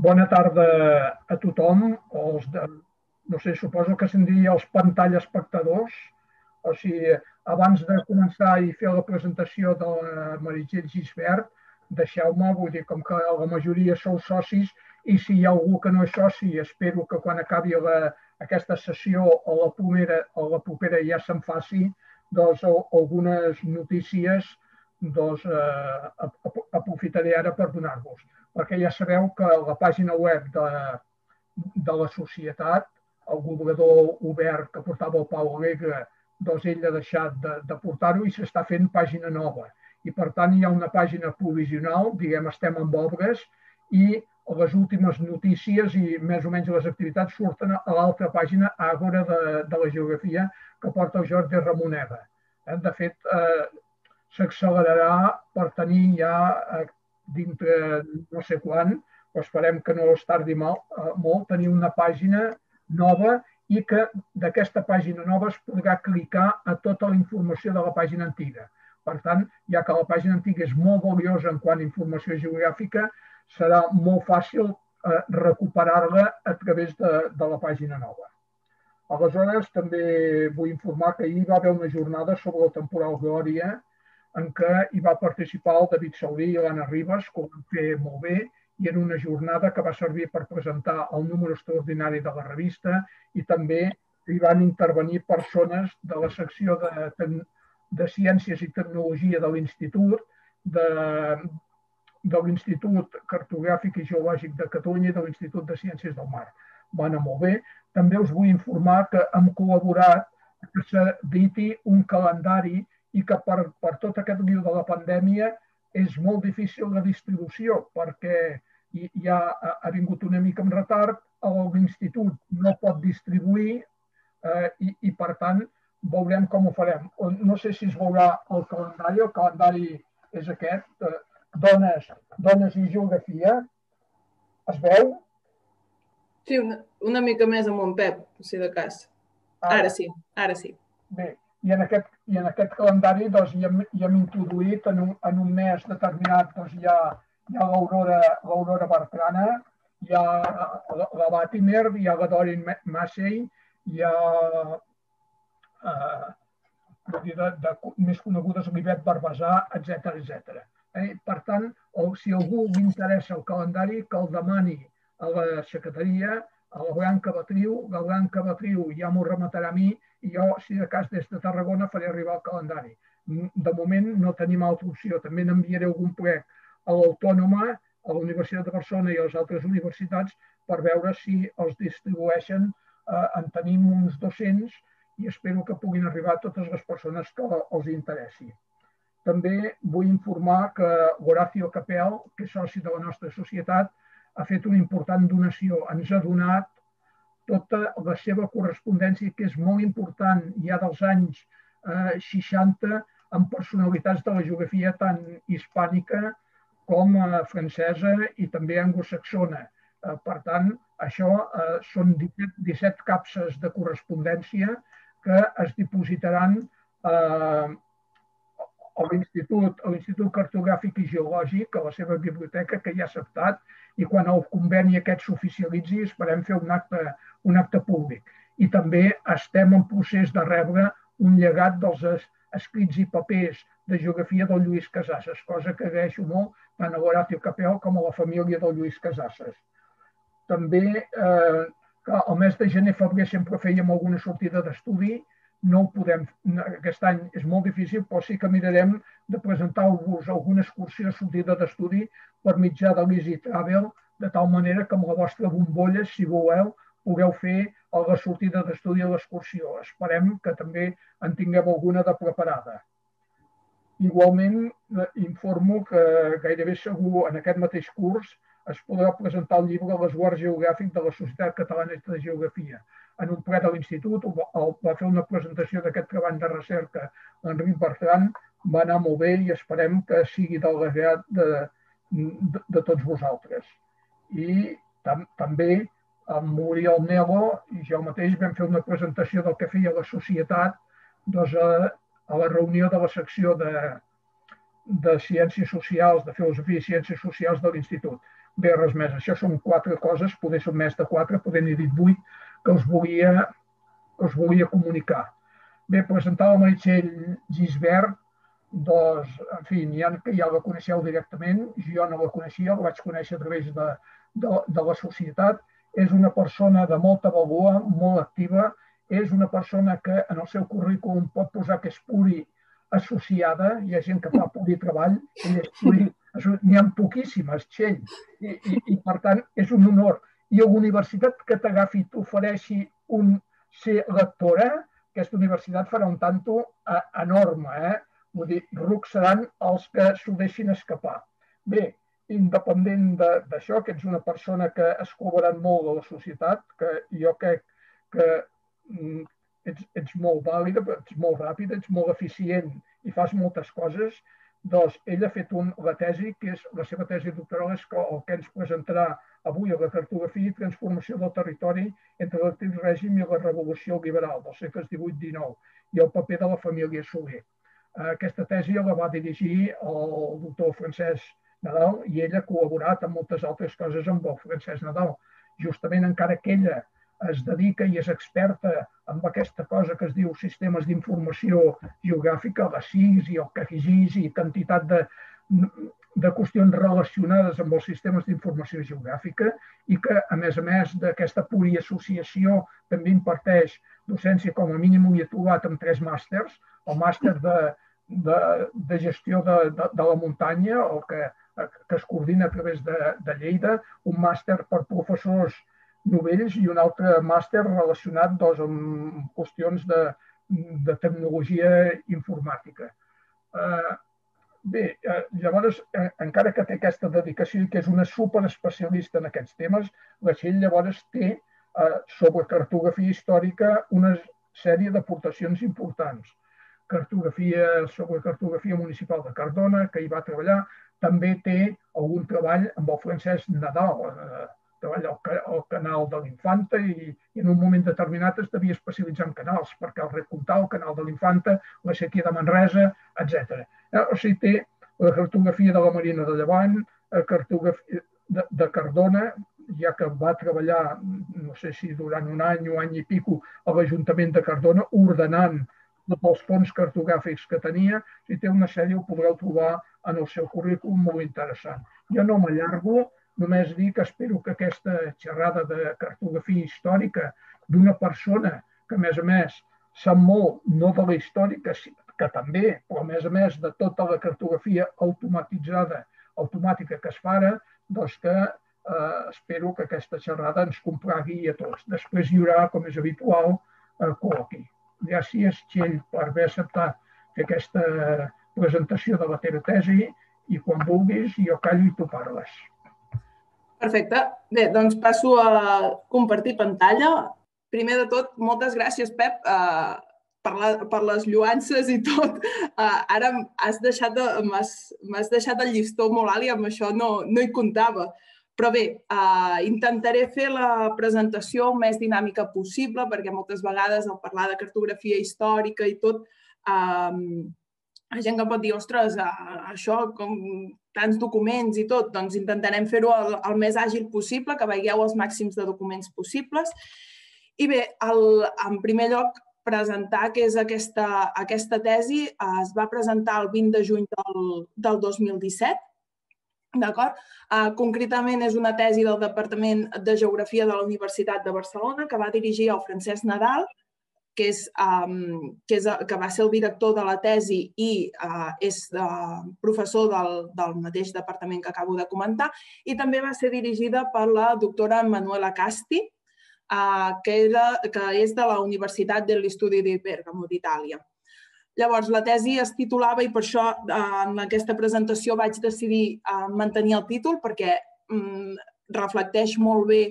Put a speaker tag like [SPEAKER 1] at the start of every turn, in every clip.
[SPEAKER 1] Bona tarda a tothom, els de, no sé, suposo que se'n diria els pantalla espectadors. O sigui, abans de començar i fer la presentació de la Meritxell Gisbert, deixeu-me, vull dir, com que la majoria sou socis i si hi ha algú que no és soci, espero que quan acabi la, aquesta sessió o la propera, o la propera ja se'n faci doncs, algunes notícies doncs, eh, aprofitaré ara per donar-vos perquè ja sabeu que la pàgina web de, de la societat, el governador obert que portava el Pau Alegre, doncs ell ha deixat de, de portar-ho i s'està fent pàgina nova. I per tant hi ha una pàgina provisional, diguem, estem amb obres, i les últimes notícies i més o menys les activitats surten a l'altra pàgina, Àgora de, de la Geografia, que porta el Jordi Ramoneda. Eh, de fet, eh, s'accelerarà per tenir ja eh, dintre no sé quan, però esperem que no es tardi eh, molt, tenir una pàgina nova i que d'aquesta pàgina nova es podrà clicar a tota la informació de la pàgina antiga. Per tant, ja que la pàgina antiga és molt valiosa en quant a informació geogràfica, serà molt fàcil eh, recuperar-la a través de, de la pàgina nova. Aleshores, també vull informar que ahir va haver una jornada sobre el temporal Glòria, en què hi va participar el David Saudí i l'Anna Ribas, que ho van fer molt bé, i en una jornada que va servir per presentar el número extraordinari de la revista i també hi van intervenir persones de la secció de, de Ciències i Tecnologia de l'Institut, de, de l'Institut Cartogràfic i Geològic de Catalunya i de l'Institut de Ciències del Mar. Va anar molt bé. També us vull informar que hem col·laborat que s'editi un calendari i que per, per tot aquest lío de la pandèmia és molt difícil la distribució perquè ja ha, ha vingut una mica en retard, l'institut no pot distribuir eh, i, i per tant veurem com ho farem. No sé si es veurà el calendari, el calendari és aquest, eh, dones, dones i geografia. Es veu?
[SPEAKER 2] Sí, una, una mica més amunt, Pep, si de cas. Ara, ara sí, ara sí.
[SPEAKER 1] Bé, i en aquest, i en aquest calendari doncs, hi, hem, hi hem introduït en un, en un mes determinat doncs, hi ha, ha l'Aurora Bertrana, hi ha la, la Batimer, hi ha la Dorin Massey, hi ha eh, dir, de, de, més conegudes l'Ivet Barbasà, etc etc. Eh? Per tant, o, si algú li interessa el calendari, que el demani a la secretaria a la Blanca Batriu, la Blanca Batriu ja m'ho rematarà a mi i jo, si de cas, des de Tarragona faré arribar el calendari. De moment no tenim altra opció. També n'enviaré algun plec a l'Autònoma, a la Universitat de Barcelona i a les altres universitats per veure si els distribueixen. Eh, en tenim uns 200 i espero que puguin arribar totes les persones que els interessi. També vull informar que Horacio Capel, que és soci de la nostra societat, ha fet una important donació. Ens ha donat tota la seva correspondència, que és molt important ja dels anys eh, 60, amb personalitats de la geografia tant hispànica com eh, francesa i també anglosaxona. Eh, per tant, això eh, són 17, 17 capses de correspondència que es dipositaran eh, a l'Institut l'Institut Cartogràfic i Geològic, a la seva biblioteca, que ja ha acceptat, i quan el conveni aquest s'oficialitzi esperem fer un acte, un acte públic. I també estem en procés de rebre un llegat dels escrits i papers de geografia del Lluís Casasses, cosa que agraeixo molt tant a l'Horacio Capel com a la família del Lluís Casasses. També eh, que el mes de gener-febrer sempre fèiem alguna sortida d'estudi no ho podem, aquest any és molt difícil, però sí que mirarem de presentar-vos alguna excursió sortida d'estudi per mitjà de l'Easy Travel, de tal manera que amb la vostra bombolla, si voleu, pugueu fer la sortida d'estudi a l'excursió. Esperem que també en tinguem alguna de preparada. Igualment, eh, informo que gairebé segur en aquest mateix curs es podrà presentar el llibre L'esguard geogràfic de la Societat Catalana de Geografia, en un ple de l'Institut, va fer una presentació d'aquest treball de recerca l'Enric Bertran, va anar molt bé i esperem que sigui del de, de, de tots vosaltres. I tam, també amb Muriel Nelo i jo mateix vam fer una presentació del que feia la societat doncs, a, a la reunió de la secció de, de Ciències Socials, de Filosofia i Ciències Socials de l'Institut. Bé, res més. Això són quatre coses, poder ser més de quatre, poder n'he dit vuit, que us volia, que us volia comunicar. Bé, presentar la Meritxell Gisbert, doncs, en fi, que ja la coneixeu directament, jo no la coneixia, la vaig conèixer a través de, de, de la societat. És una persona de molta vàlua, molt activa, és una persona que en el seu currículum pot posar que és puri associada, hi ha gent que fa puri treball, n'hi ha poquíssimes, Txell, i, i, i per tant és un honor. I a universitat que t'agafi t'ofereixi un ser lectora, aquesta universitat farà un tanto eh, enorme, eh? Vull dir, ruc seran els que s'ho deixin escapar. Bé, independent d'això, que ets una persona que has col·laborat molt a la societat, que jo crec que mm, ets, ets molt vàlida, ets molt ràpida, ets molt eficient i fas moltes coses, doncs ell ha fet un, la tesi, que és la seva tesi doctoral, és que el que ens presentarà avui a la cartografia i transformació del territori entre l'actiu règim i la revolució liberal dels segles XVIII-XIX i el paper de la família Soler. Aquesta tesi la va dirigir el doctor Francesc Nadal i ella ha col·laborat en moltes altres coses amb el Francesc Nadal. Justament encara que ella es dedica i és experta en aquesta cosa que es diu sistemes d'informació geogràfica, la CIS i el CAGIS i quantitat de, de qüestions relacionades amb els sistemes d'informació geogràfica i que, a més a més d'aquesta puri associació, també imparteix docència com a mínim un trobat amb tres màsters, el màster de, de, de gestió de, de, de la muntanya, el que, que es coordina a través de, de Lleida, un màster per professors novells i un altre màster relacionat doncs, amb qüestions de, de tecnologia informàtica. Eh, bé, eh, llavors, eh, encara que té aquesta dedicació i que és una superespecialista en aquests temes, la Txell llavors té eh, sobre cartografia històrica una sèrie d'aportacions importants cartografia sobre cartografia municipal de Cardona, que hi va treballar. També té algun treball amb el Francesc Nadal, eh, treballa al, al canal de l'Infanta i, i en un moment determinat es devia especialitzar en canals, perquè el Recomtal, el canal de l'Infanta, la sequia de Manresa, etc. Eh, o sigui, té la cartografia de la Marina de Llevant, la cartografia de, de Cardona, ja que va treballar, no sé si durant un any o any i pico, a l'Ajuntament de Cardona, ordenant pels fons cartogràfics que tenia, si té una sèrie ho podreu trobar en el seu currículum molt interessant. Jo no m'allargo, només dir que espero que aquesta xerrada de cartografia històrica d'una persona que, a més a més, sap molt no de la històrica, que també, però a més a més de tota la cartografia automatitzada, automàtica que es farà, doncs que eh, espero que aquesta xerrada ens compragui a tots. Després hi haurà, com és habitual, eh, col·loqui gràcies, Txell, per haver acceptat fer aquesta presentació de la teva tesi i quan vulguis jo callo i tu parles.
[SPEAKER 2] Perfecte. Bé, doncs passo a compartir pantalla. Primer de tot, moltes gràcies, Pep, uh, per, la, per les lluances i tot. Uh, ara has deixat, m'has deixat el llistó molt alt i amb això no, no hi comptava. Però bé, eh, intentaré fer la presentació el més dinàmica possible perquè moltes vegades al parlar de cartografia històrica i tot, eh, la gent que pot dir, ostres, eh, això com tants documents i tot, doncs intentarem fer-ho el, el més àgil possible, que veieu els màxims de documents possibles. I bé, el, en primer lloc, presentar que és aquesta, aquesta tesi es va presentar el 20 de juny del, del 2017 D'acord? Uh, concretament és una tesi del Departament de Geografia de la Universitat de Barcelona que va dirigir el Francesc Nadal, que, és, um, que, és, que va ser el director de la tesi i uh, és uh, professor del, del mateix departament que acabo de comentar, i també va ser dirigida per la doctora Manuela Casti, uh, que, era, que és de la Universitat de l'Estudi di Bergamo d'Itàlia. Llavors, la tesi es titulava, i per això en aquesta presentació vaig decidir eh, mantenir el títol, perquè mm, reflecteix molt bé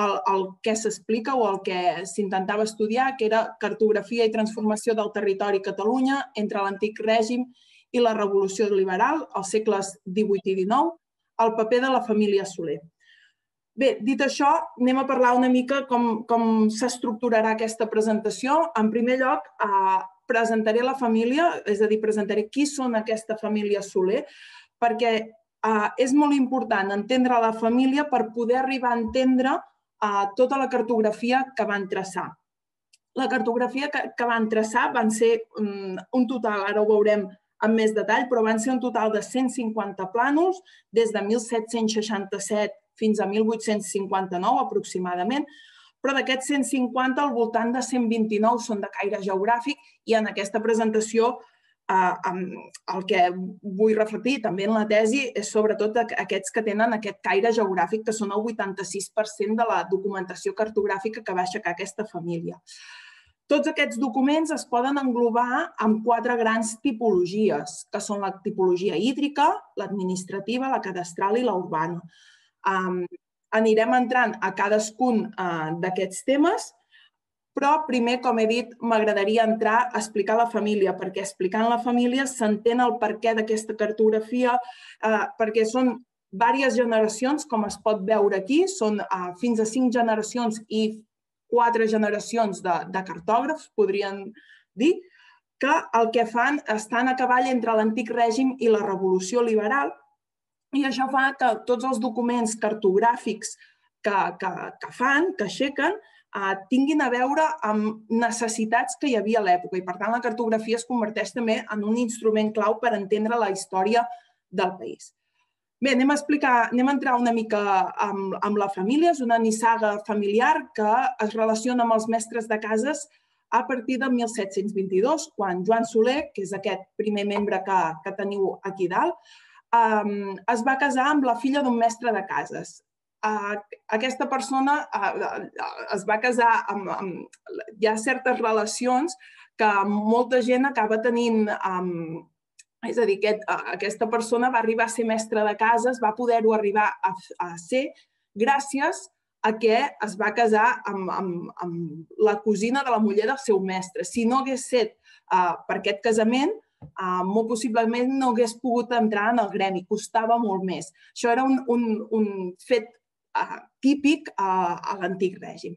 [SPEAKER 2] el, el que s'explica o el que s'intentava estudiar, que era cartografia i transformació del territori Catalunya entre l'antic règim i la revolució liberal, als segles XVIII i XIX, el paper de la família Soler. Bé, dit això, anem a parlar una mica com, com s'estructurarà aquesta presentació. En primer lloc, eh, presentaré la família, és a dir, presentaré qui són aquesta família Soler, perquè eh, és molt important entendre la família per poder arribar a entendre eh, tota la cartografia que van traçar. La cartografia que, que van traçar van ser um, un total, ara ho veurem amb més detall, però van ser un total de 150 plànols des de 1767 fins a 1859 aproximadament, però d'aquests 150 al voltant de 129 són de caire geogràfic i en aquesta presentació eh, el que vull reflectir també en la tesi és sobretot aquests que tenen aquest caire geogràfic, que són el 86% de la documentació cartogràfica que va aixecar aquesta família. Tots aquests documents es poden englobar en quatre grans tipologies, que són la tipologia hídrica, l'administrativa, la cadastral i la urbana. Um, anirem entrant a cadascun uh, d'aquests temes, però primer, com he dit, m'agradaria entrar a explicar la família, perquè explicant la família s'entén el perquè d'aquesta cartografia, uh, perquè són diverses generacions, com es pot veure aquí, són uh, fins a cinc generacions i quatre generacions de, de cartògrafs, podrien dir, que el que fan estan a cavall entre l'antic règim i la revolució liberal i això fa que tots els documents cartogràfics que, que, que fan, que aixequen, eh, tinguin a veure amb necessitats que hi havia a l'època i per tant la cartografia es converteix també en un instrument clau per entendre la història del país. Bé, anem a explicar, anem a entrar una mica amb, amb la família. És una nissaga familiar que es relaciona amb els mestres de cases a partir de 1722, quan Joan Soler, que és aquest primer membre que, que teniu aquí dalt, um, es va casar amb la filla d'un mestre de cases. Uh, aquesta persona uh, uh, es va casar amb, amb... Hi ha certes relacions que molta gent acaba tenint um, és a dir, aquest, aquesta persona va arribar a ser mestre de cases, va poder-ho arribar a, a ser gràcies a que es va casar amb, amb, amb la cosina de la muller del seu mestre. Si no hagués set uh, per aquest casament, uh, molt possiblement no hagués pogut entrar en el gremi, costava molt més. Això era un, un, un fet uh, típic uh, a l'antic règim.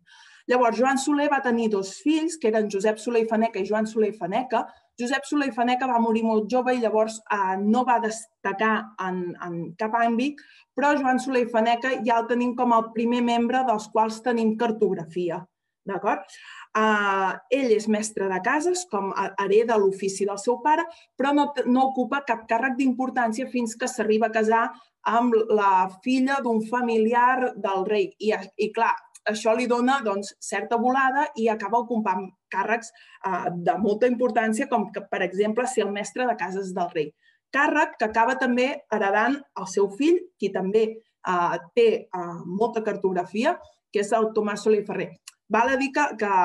[SPEAKER 2] Llavors, Joan Soler va tenir dos fills, que eren Josep Soler i Faneca i Joan Soler i Faneca, Josep Soler i Faneca va morir molt jove i llavors eh, no va destacar en, en cap àmbit, però Joan Soler i Faneca ja el tenim com el primer membre dels quals tenim cartografia. D'acord? Uh, ell és mestre de cases, com hereda l'ofici del seu pare, però no, no ocupa cap càrrec d'importància fins que s'arriba a casar amb la filla d'un familiar del rei. I, i clar, això li dona doncs, certa volada i acaba ocupant càrrecs eh, de molta importància, com que, per exemple, ser el mestre de cases del rei. Càrrec que acaba també heredant el seu fill, qui també eh, té eh, molta cartografia, que és el Tomàs Soler Ferrer. Val a dir que, que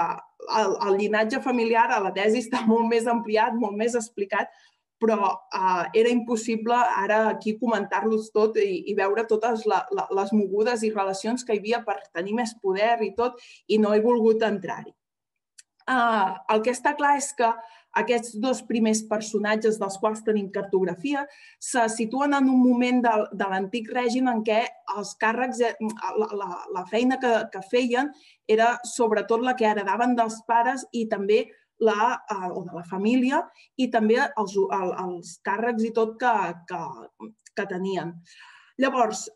[SPEAKER 2] el, el llinatge familiar a la tesi està molt més ampliat, molt més explicat, però uh, era impossible ara aquí comentar-los tot i, i veure totes la, la, les mogudes i relacions que hi havia per tenir més poder i tot, i no he volgut entrar-hi. Uh, el que està clar és que aquests dos primers personatges dels quals tenim cartografia se situen en un moment de, de l'antic règim en què els càrrecs, eh, la, la, la feina que, que feien era sobretot la que heredaven dels pares i també la, eh, o de la família i també els, el, els càrrecs i tot que, que, que tenien. Llavors,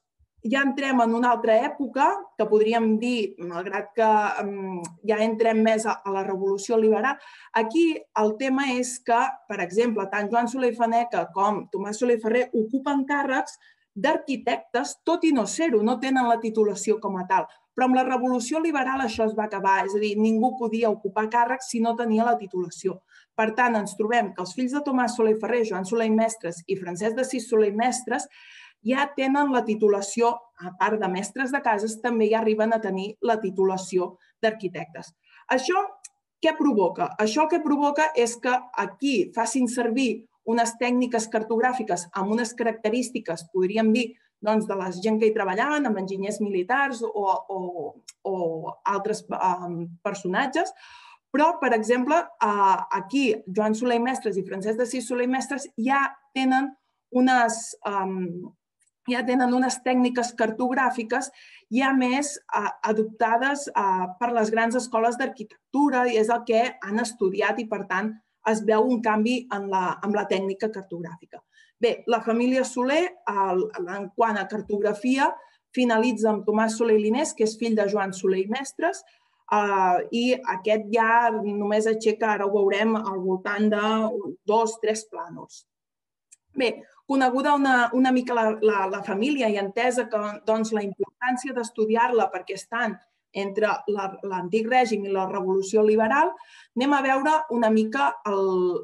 [SPEAKER 2] ja entrem en una altra època, que podríem dir, malgrat que ja entrem més a, la revolució liberal, aquí el tema és que, per exemple, tant Joan Soler Faneca com Tomàs Soler Ferrer ocupen càrrecs d'arquitectes, tot i no ser-ho, no tenen la titulació com a tal. Però amb la revolució liberal això es va acabar, és a dir, ningú podia ocupar càrrecs si no tenia la titulació. Per tant, ens trobem que els fills de Tomàs Soler Ferrer, Joan Soler i Mestres i Francesc de Sis Soler i Mestres ja tenen la titulació, a part de mestres de cases, també ja arriben a tenir la titulació d'arquitectes. Això què provoca? Això el que provoca és que aquí facin servir unes tècniques cartogràfiques amb unes característiques, podríem dir, doncs, de la gent que hi treballaven, amb enginyers militars o, o, o altres um, personatges, però, per exemple, uh, aquí Joan Soler i Mestres i Francesc de Sis Soler i Mestres ja tenen unes, um, ja tenen unes tècniques cartogràfiques ja més uh, adoptades uh, per les grans escoles d'arquitectura i és el que han estudiat i, per tant, es veu un canvi en la, en la tècnica cartogràfica. Bé, la família Soler, el, en quant a cartografia, finalitza amb Tomàs Soler i Linés, que és fill de Joan Soler i Mestres, uh, i aquest ja només aixeca, ara ho veurem, al voltant de dos, tres plànols. Bé, coneguda una, una mica la, la, la família i entesa que doncs, la importància d'estudiar-la perquè estan entre l'antic règim i la revolució liberal, anem a veure una mica el,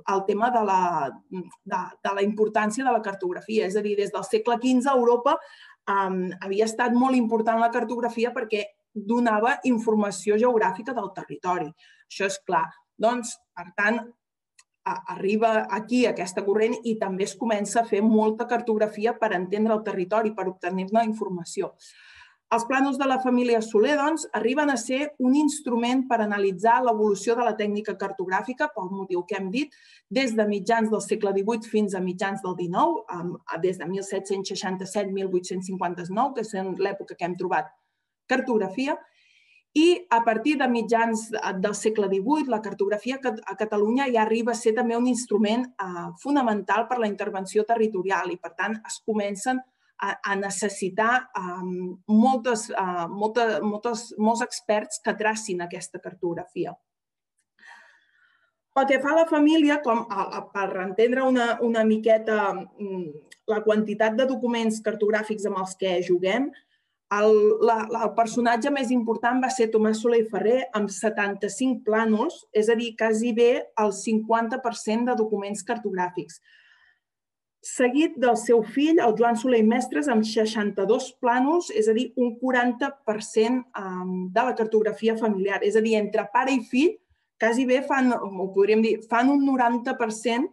[SPEAKER 2] el tema de la, de, de la importància de la cartografia. És a dir, des del segle XV a Europa um, havia estat molt important la cartografia perquè donava informació geogràfica del territori. Això és clar. Doncs, per tant, arriba aquí aquesta corrent i també es comença a fer molta cartografia per entendre el territori, per obtenir-ne informació. Els plànols de la família Soler, doncs, arriben a ser un instrument per analitzar l'evolució de la tècnica cartogràfica, pel motiu que hem dit, des de mitjans del segle XVIII fins a mitjans del XIX, des de 1767-1859, que és l'època que hem trobat cartografia, i a partir de mitjans del segle XVIII, la cartografia a Catalunya ja arriba a ser també un instrument eh, fonamental per la intervenció territorial i, per tant, es comencen a a, a necessitar um, moltes, uh, molta, moltes, molts experts que tracin aquesta cartografia. Pel que fa a la família, com a, a, per entendre una, una miqueta um, la quantitat de documents cartogràfics amb els que juguem, el, la, la, el personatge més important va ser Tomàs Soler i Ferrer amb 75 plànols, és a dir, quasi bé el 50% de documents cartogràfics seguit del seu fill, el Joan Soler i Mestres, amb 62 plànols, és a dir, un 40% de la cartografia familiar. És a dir, entre pare i fill, quasi bé fan, o podríem dir, fan un 90%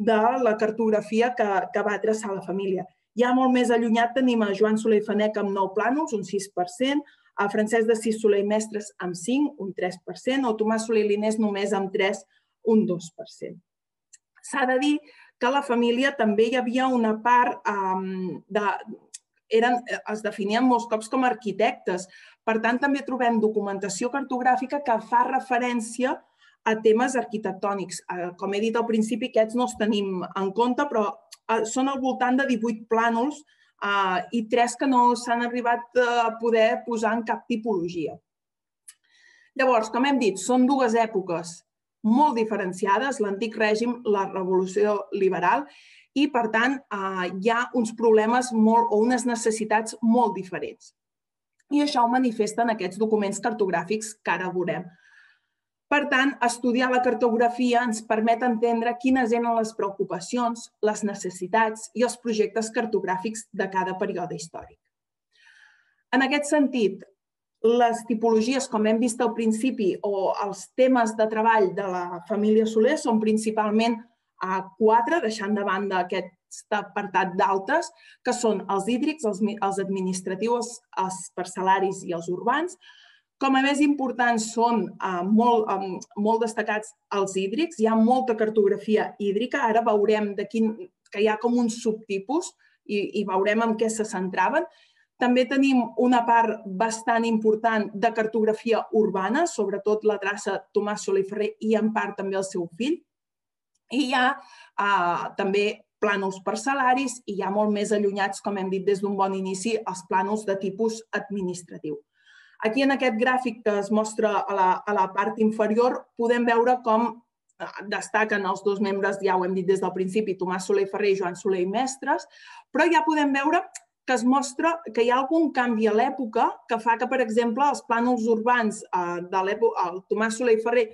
[SPEAKER 2] de la cartografia que, que va traçar la família. Ja molt més allunyat tenim a Joan Soler Fanec amb 9 plànols, un 6%, a Francesc de Cis Soler i Mestres amb 5, un 3%, o Tomàs Soler i Linés només amb 3, un 2%. S'ha de dir que a la família també hi havia una part um, de... Eren, es definien molts cops com arquitectes. Per tant, també trobem documentació cartogràfica que fa referència a temes arquitectònics. Eh, com he dit al principi, aquests no els tenim en compte, però eh, són al voltant de 18 plànols eh, i tres que no s'han arribat a poder posar en cap tipologia. Llavors, com hem dit, són dues èpoques molt diferenciades, l'antic règim, la revolució liberal, i, per tant, eh, hi ha uns problemes molt, o unes necessitats molt diferents. I això ho manifesten aquests documents cartogràfics que ara veurem. Per tant, estudiar la cartografia ens permet entendre quines eren les preocupacions, les necessitats i els projectes cartogràfics de cada període històric. En aquest sentit, les tipologies, com hem vist al principi, o els temes de treball de la família Soler són principalment a quatre, deixant de banda aquest apartat d'altres, que són els hídrics, els, els administratius, els parcel·laris i els urbans. Com a més importants són uh, molt, um, molt destacats els hídrics. Hi ha molta cartografia hídrica. Ara veurem de quin, que hi ha com un subtipus i, i veurem en què se centraven. També tenim una part bastant important de cartografia urbana, sobretot la traça Tomàs Soler Ferrer i en part també el seu fill. I hi ha uh, també plànols parcel·laris i ha molt més allunyats, com hem dit des d'un bon inici, els plànols de tipus administratiu. Aquí en aquest gràfic que es mostra a la, a la part inferior podem veure com destaquen els dos membres, ja ho hem dit des del principi, Tomàs Soler Ferrer i Joan Soler i Mestres, però ja podem veure que es mostra que hi ha algun canvi a l'època que fa que, per exemple, els plànols urbans eh, de l'època, el Tomàs Soler i Ferrer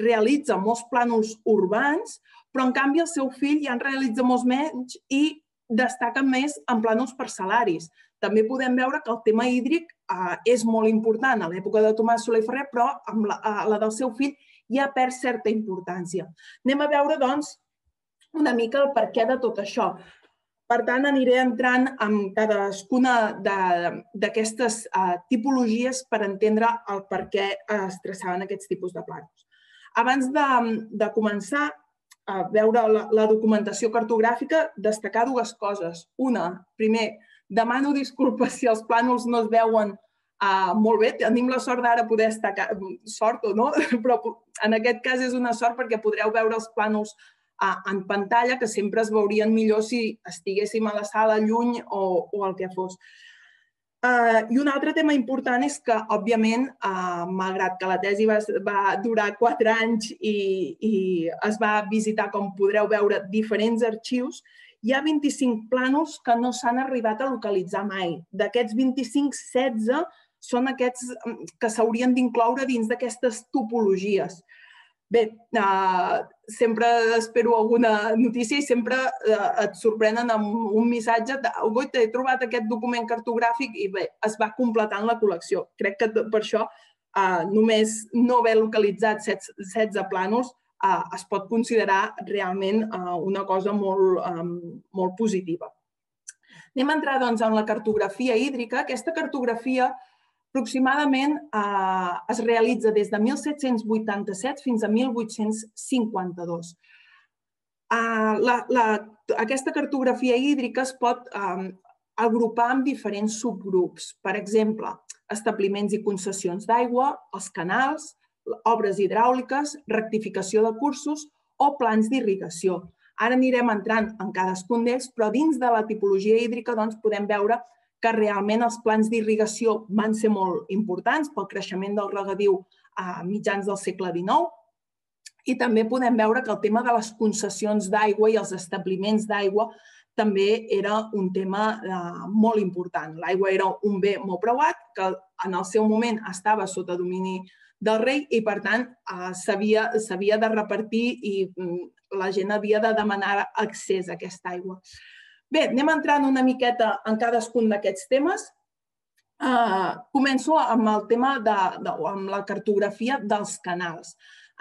[SPEAKER 2] realitza molts plànols urbans, però en canvi el seu fill ja en realitza molts menys i destaca més en plànols parcel·laris. També podem veure que el tema hídric eh, és molt important a l'època de Tomàs Soler i Ferrer, però amb la, eh, la del seu fill ja perd certa importància. Anem a veure, doncs, una mica el perquè de tot això. Per tant, aniré entrant en cadascuna d'aquestes uh, tipologies per entendre el per què es traçaven aquests tipus de plans. Abans de, de començar a veure la, la documentació cartogràfica, destacar dues coses. Una, primer, demano disculpes si els plànols no es veuen uh, molt bé. Tenim la sort d'ara poder estar... Sort o no, però en aquest cas és una sort perquè podreu veure els plànols en pantalla que sempre es veurien millor si estiguéssim a la sala lluny o, o el que fos. Uh, I un altre tema important és que, òbviament, uh, malgrat que la tesi va, va durar quatre anys i, i es va visitar, com podreu veure, diferents arxius, hi ha 25 plànols que no s'han arribat a localitzar mai. D'aquests 25, 16 són aquests mm, que s'haurien d'incloure dins d'aquestes topologies. Bé, uh, sempre espero alguna notícia i sempre uh, et sorprenen amb un missatge de oh, he trobat aquest document cartogràfic i bé, es va completant la col·lecció. Crec que per això uh, només no haver localitzat 16 plànols uh, es pot considerar realment uh, una cosa molt, um, molt positiva. Anem a entrar doncs, en la cartografia hídrica. Aquesta cartografia aproximadament eh, es realitza des de 1787 fins a 1852. Eh, la, la, aquesta cartografia hídrica es pot eh, agrupar en diferents subgrups. Per exemple, establiments i concessions d'aigua, els canals, obres hidràuliques, rectificació de cursos o plans d'irrigació. Ara anirem entrant en cadascun d'ells, però dins de la tipologia hídrica doncs, podem veure que realment els plans d'irrigació van ser molt importants pel creixement del regadiu a mitjans del segle XIX. I també podem veure que el tema de les concessions d'aigua i els establiments d'aigua també era un tema eh, molt important. L'aigua era un bé molt preuat que en el seu moment estava sota domini del rei i, per tant, eh, s'havia de repartir i mm, la gent havia de demanar accés a aquesta aigua. Bé, anem entrant una miqueta en cadascun d'aquests temes. Uh, començo amb el tema de, de, amb la cartografia dels canals.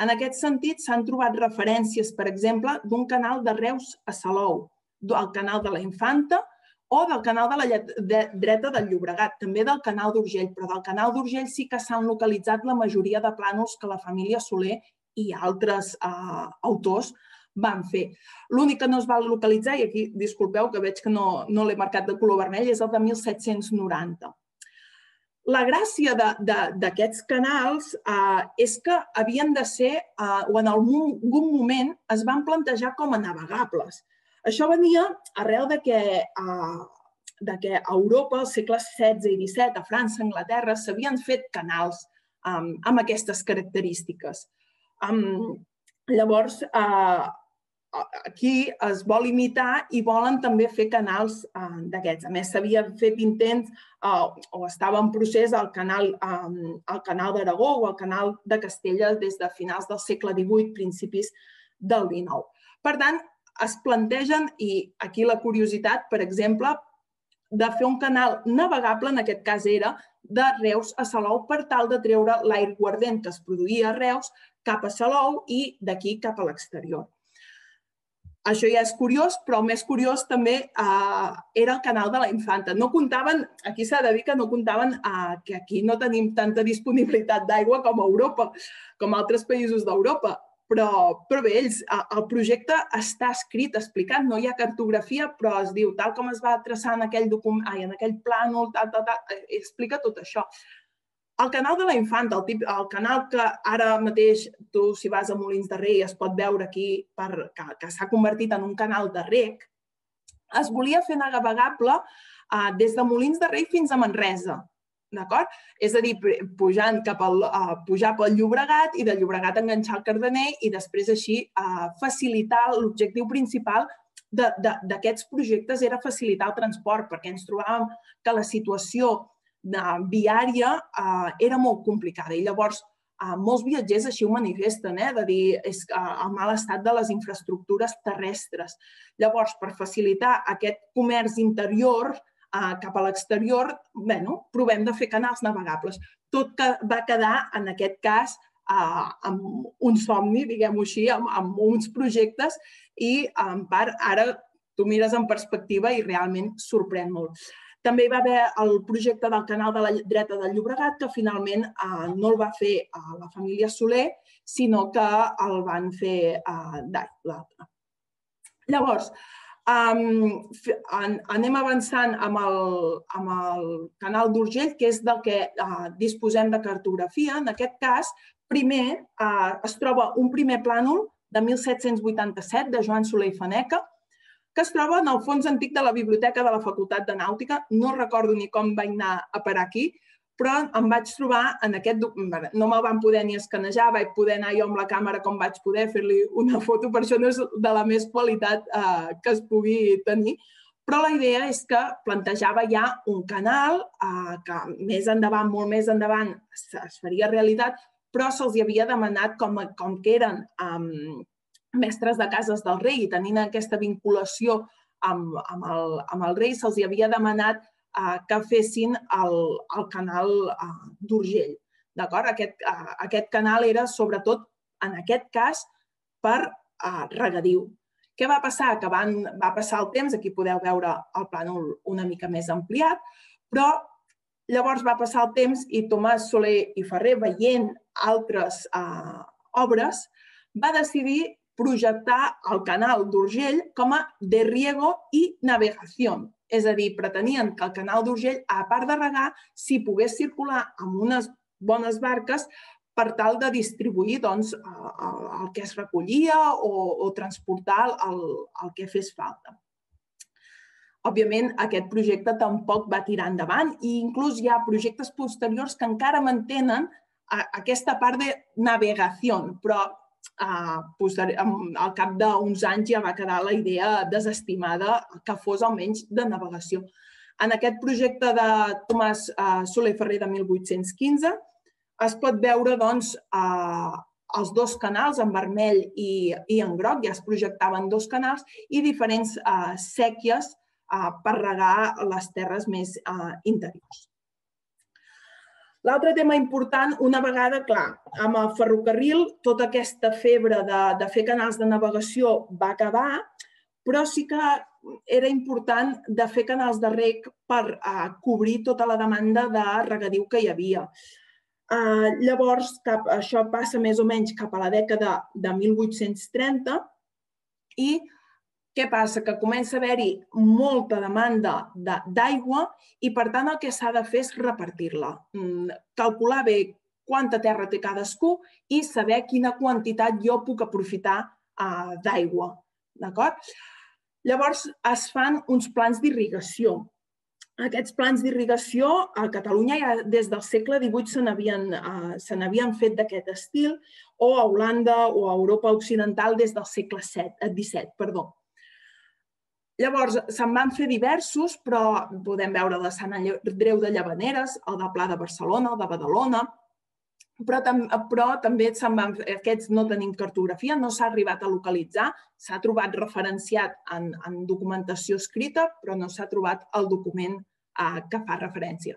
[SPEAKER 2] En aquest sentit, s'han trobat referències, per exemple, d'un canal de Reus a Salou, del canal de la Infanta o del canal de la de, dreta del Llobregat, també del canal d'Urgell, però del canal d'Urgell sí que s'han localitzat la majoria de plànols que la família Soler i altres uh, autors van fer. L'únic que no es va localitzar, i aquí disculpeu que veig que no, no l'he marcat de color vermell, és el de 1790. La gràcia d'aquests canals eh, és que havien de ser, eh, o en algun moment es van plantejar com a navegables. Això venia arrel de que, eh, de que a Europa, als segles XVI i XVII, a França, a Anglaterra, s'havien fet canals um, amb aquestes característiques. Um, llavors, eh, aquí es vol imitar i volen també fer canals eh, d'aquests. A més, s'havia fet intents eh, o estava en procés el canal, eh, el canal d'Aragó o el canal de Castella des de finals del segle XVIII, principis del XIX. Per tant, es plantegen, i aquí la curiositat, per exemple, de fer un canal navegable, en aquest cas era, de Reus a Salou per tal de treure l'aiguardent que es produïa a Reus cap a Salou i d'aquí cap a l'exterior. Això ja és curiós, però el més curiós també eh, era el canal de la infanta. No comptaven, aquí s'ha de dir que no comptaven eh, que aquí no tenim tanta disponibilitat d'aigua com a Europa, com a altres països d'Europa. Però, però bé, ells, el projecte està escrit, explicat, no hi ha cartografia, però es diu tal com es va traçar en aquell document, ai, en aquell plànol, tal, tal, tal, eh, explica tot això. El canal de la infanta, el, tip, el canal que ara mateix tu, si vas a Molins de Rei, es pot veure aquí per, que, que s'ha convertit en un canal de rec, es volia fer navegable uh, des de Molins de Rei fins a Manresa. D'acord? És a dir, pujant cap al, uh, pujar pel Llobregat i del Llobregat enganxar el Cardener i després així uh, facilitar l'objectiu principal d'aquests projectes era facilitar el transport, perquè ens trobàvem que la situació de viària eh, era molt complicada i llavors eh, molts viatgers així ho manifesten, eh, de dir és eh, el mal estat de les infraestructures terrestres. Llavors, per facilitar aquest comerç interior eh, cap a l'exterior, bueno, provem de fer canals navegables. Tot que va quedar, en aquest cas, eh, amb un somni, diguem-ho així, amb, amb uns projectes i, en part, ara tu mires en perspectiva i realment sorprèn molt. També hi va haver el projecte del canal de la dreta del Llobregat, que finalment eh, no el va fer a la família Soler, sinó que el van fer eh, l'altre. Llavors, um, anem avançant amb el, amb el canal d'Urgell, que és del que uh, disposem de cartografia. En aquest cas, primer uh, es troba un primer plànol de 1787 de Joan Soler i Faneca, que es troba en el fons antic de la Biblioteca de la Facultat de Nàutica. No recordo ni com vaig anar a parar aquí, però em vaig trobar en aquest... No me'l van poder ni escanejar, vaig poder anar jo amb la càmera com vaig poder fer-li una foto, per això no és de la més qualitat eh, que es pugui tenir, però la idea és que plantejava ja un canal eh, que més endavant, molt més endavant, es, es faria realitat, però se'ls havia demanat com, com que eren um, mestres de cases del rei i tenint aquesta vinculació amb, amb, el, amb el rei, se'ls havia demanat que fessin el, el canal d'Urgell. D'acord? Aquest, aquest canal era sobretot, en aquest cas, per regadiu. Què va passar? Que van, va passar el temps, aquí podeu veure el plànol una mica més ampliat, però llavors va passar el temps i Tomàs Soler i Ferrer, veient altres eh, obres, va decidir projectar el canal d'Urgell com a de riego i navegació. És a dir, pretenien que el canal d'Urgell, a part de regar, s'hi pogués circular amb unes bones barques per tal de distribuir doncs, el, que es recollia o, o transportar el, el que fes falta. Òbviament, aquest projecte tampoc va tirar endavant i inclús hi ha projectes posteriors que encara mantenen aquesta part de navegació, però al cap d'uns anys ja va quedar la idea desestimada que fos almenys de navegació. En aquest projecte de Tomàs Soler Ferrer de 1815 es pot veure doncs, els dos canals, en vermell i, i en groc, ja es projectaven dos canals, i diferents sèquies per regar les terres més interiors. L'altre tema important, una vegada, clar, amb el ferrocarril, tota aquesta febre de, de fer canals de navegació va acabar, però sí que era important de fer canals de rec per uh, cobrir tota la demanda de regadiu que hi havia. Uh, llavors, cap, això passa més o menys cap a la dècada de 1830 i què passa? Que comença a haver-hi molta demanda d'aigua i, per tant, el que s'ha de fer és repartir-la. Mm, calcular bé quanta terra té cadascú i saber quina quantitat jo puc aprofitar uh, d'aigua. D'acord? Llavors, es fan uns plans d'irrigació. Aquests plans d'irrigació a Catalunya ja des del segle XVIII se n'havien uh, fet d'aquest estil o a Holanda o a Europa Occidental des del segle XVII. Perdó. Llavors, se'n van fer diversos, però podem veure de Sant Andreu de Llavaneres, el de Pla de Barcelona, el de Badalona, però, tam però també se'n van fer, aquests no tenim cartografia, no s'ha arribat a localitzar, s'ha trobat referenciat en, en documentació escrita, però no s'ha trobat el document eh, que fa referència.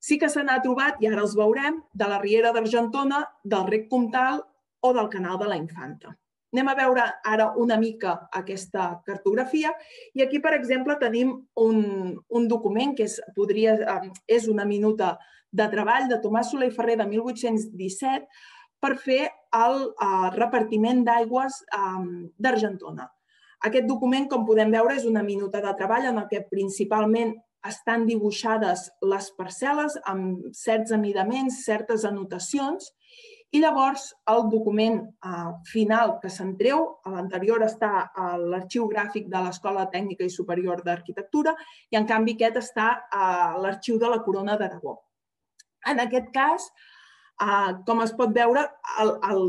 [SPEAKER 2] Sí que se n'ha trobat, i ara els veurem, de la Riera d'Argentona, del Rec Comtal o del Canal de la Infanta. Anem a veure ara una mica aquesta cartografia i aquí, per exemple, tenim un, un document que és, podria, és una minuta de treball de Tomàs Soler i Ferrer de 1817 per fer el uh, repartiment d'aigües um, d'Argentona. Aquest document, com podem veure, és una minuta de treball en que principalment estan dibuixades les parcel·les amb certs amidaments, certes anotacions, i llavors el document eh, final que se'n treu, a l'anterior està a l'arxiu gràfic de l'Escola Tècnica i Superior d'Arquitectura i en canvi aquest està a l'arxiu de la Corona d'Aragó. En aquest cas, eh, com es pot veure, el,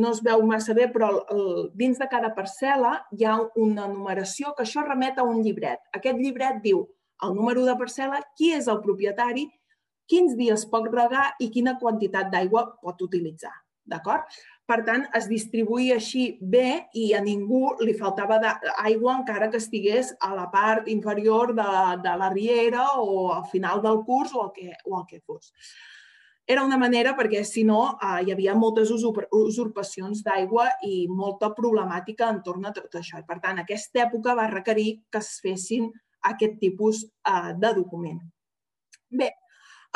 [SPEAKER 2] no es veu massa bé, però el, dins de cada parcel·la hi ha una numeració que això remet a un llibret. Aquest llibret diu el número de parcel·la, qui és el propietari quins dies pot regar i quina quantitat d'aigua pot utilitzar. D'acord? Per tant, es distribuïa així bé i a ningú li faltava aigua encara que estigués a la part inferior de, de la riera o al final del curs o el que, o el que fos. Era una manera perquè, si no, eh, hi havia moltes usurpacions d'aigua i molta problemàtica entorn a tot això. I, per tant, aquesta època va requerir que es fessin aquest tipus eh, de document. Bé,